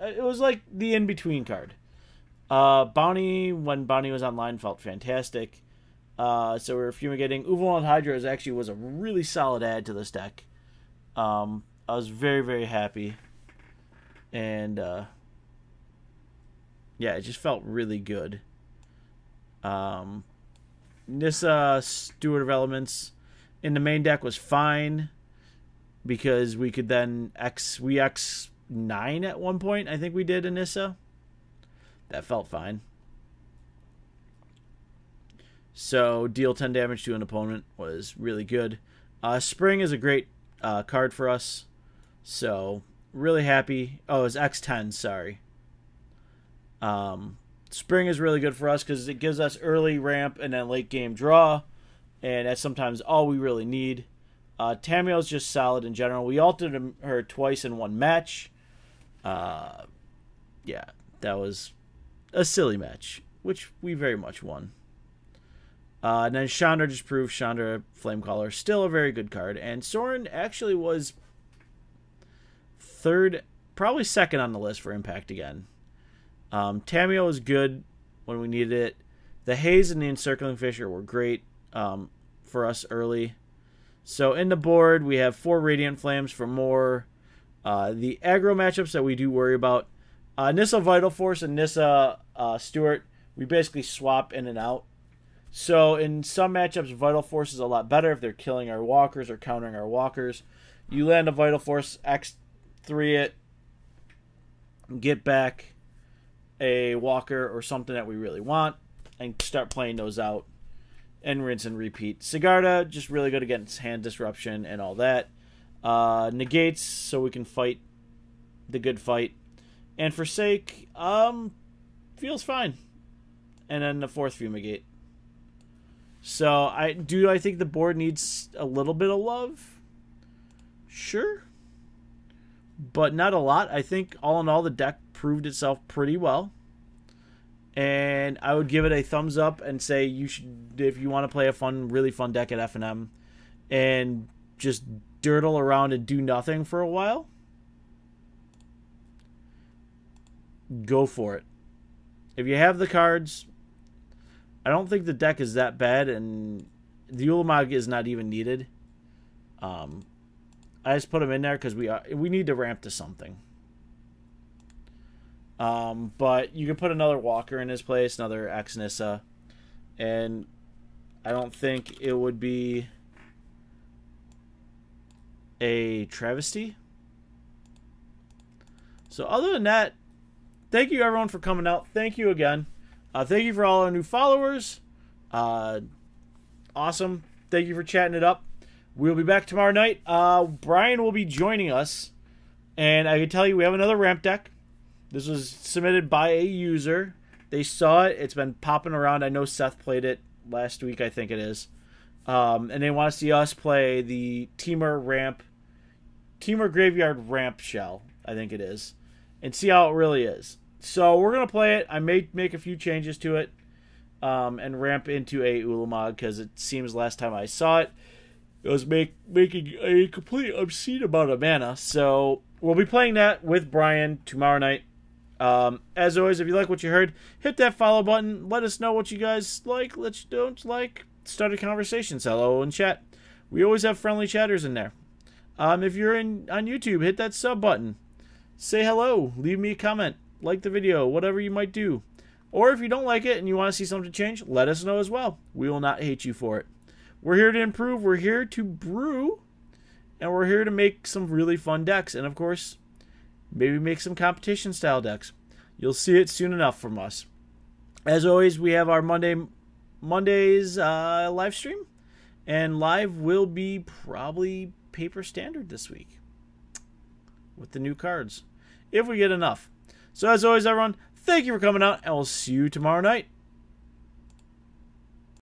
It was like the in between card. Uh, Bounty, when Bonnie was online, felt fantastic. Uh, so we're fumigating. Ulvenwald Hydra is actually was a really solid add to this deck. Um, I was very very happy, and uh, yeah, it just felt really good. Um, Nissa Steward of Elements in the main deck was fine because we could then X we X nine at one point. I think we did Anissa. That felt fine. So deal ten damage to an opponent was really good. Uh, Spring is a great uh, card for us. So really happy. Oh, it's X ten. Sorry. Um, spring is really good for us because it gives us early ramp and then late game draw, and that's sometimes all we really need. Uh, Tamiyo's just solid in general. We altered her twice in one match. Uh, yeah, that was a silly match, which we very much won. Uh, and then Chandra just proved Chandra Flamecaller still a very good card, and Sorin actually was third, probably second on the list for impact again. Um, Tamiyo was good when we needed it. The Haze and the Encircling Fissure were great um, for us early. So in the board, we have four Radiant Flames for more Uh, the aggro matchups that we do worry about uh, Nissa Vital Force and Nissa uh, Steward, we basically swap in and out. So in some matchups, Vital Force is a lot better if they're killing our walkers or countering our walkers. You land a Vital Force, X3 it, get back a walker or something that we really want, and start playing those out and rinse and repeat. Sigarda, just really good against hand disruption and all that. Uh, negates, so we can fight the good fight. And Forsake, um, feels fine. And then the fourth Fumigate. So I do I think the board needs a little bit of love? Sure. But not a lot. I think all in all the deck proved itself pretty well. And I would give it a thumbs up and say you should if you want to play a fun, really fun deck at FNM and just dirtle around and do nothing for a while. Go for it. If you have the cards, I don't think the deck is that bad, and the Ulamog is not even needed. Um, I just put them in there because we are we need to ramp to something. Um, but you can put another Walker in his place, another Ex Nissa, and I don't think it would be a travesty. So other than that, thank you everyone for coming out. Thank you again. Uh, thank you for all our new followers. Uh, awesome. Thank you for chatting it up. We'll be back tomorrow night. Uh, Brian will be joining us, and I can tell you we have another ramp deck. This was submitted by a user. They saw it. It's been popping around. I know Seth played it last week. I think it is. Um, and they want to see us play the Temur ramp, Temur graveyard ramp shell. I think it is, and see how it really is. So we're gonna play it. I may make a few changes to it, um, and ramp into a Ulamog because it seems last time I saw it, it was make, making a complete obscene amount of mana. So we'll be playing that with Brian tomorrow night. Um, as always, if you like what you heard, hit that follow button. Let us know what you guys like, what you don't like. Start a conversation. Hello in chat. We always have friendly chatters in there. Um, if you're in on YouTube, hit that sub button. Say hello. Leave me a comment. Like the video. Whatever you might do. Or if you don't like it and you want to see something change, let us know as well. We will not hate you for it. We're here to improve. We're here to brew. And we're here to make some really fun decks. And of course, maybe make some competition style decks. You'll see it soon enough from us. As always, we have our Monday Monday's uh, live stream, and live will be probably paper standard this week with the new cards if we get enough. So as always, everyone, thank you for coming out, and we'll see you tomorrow night.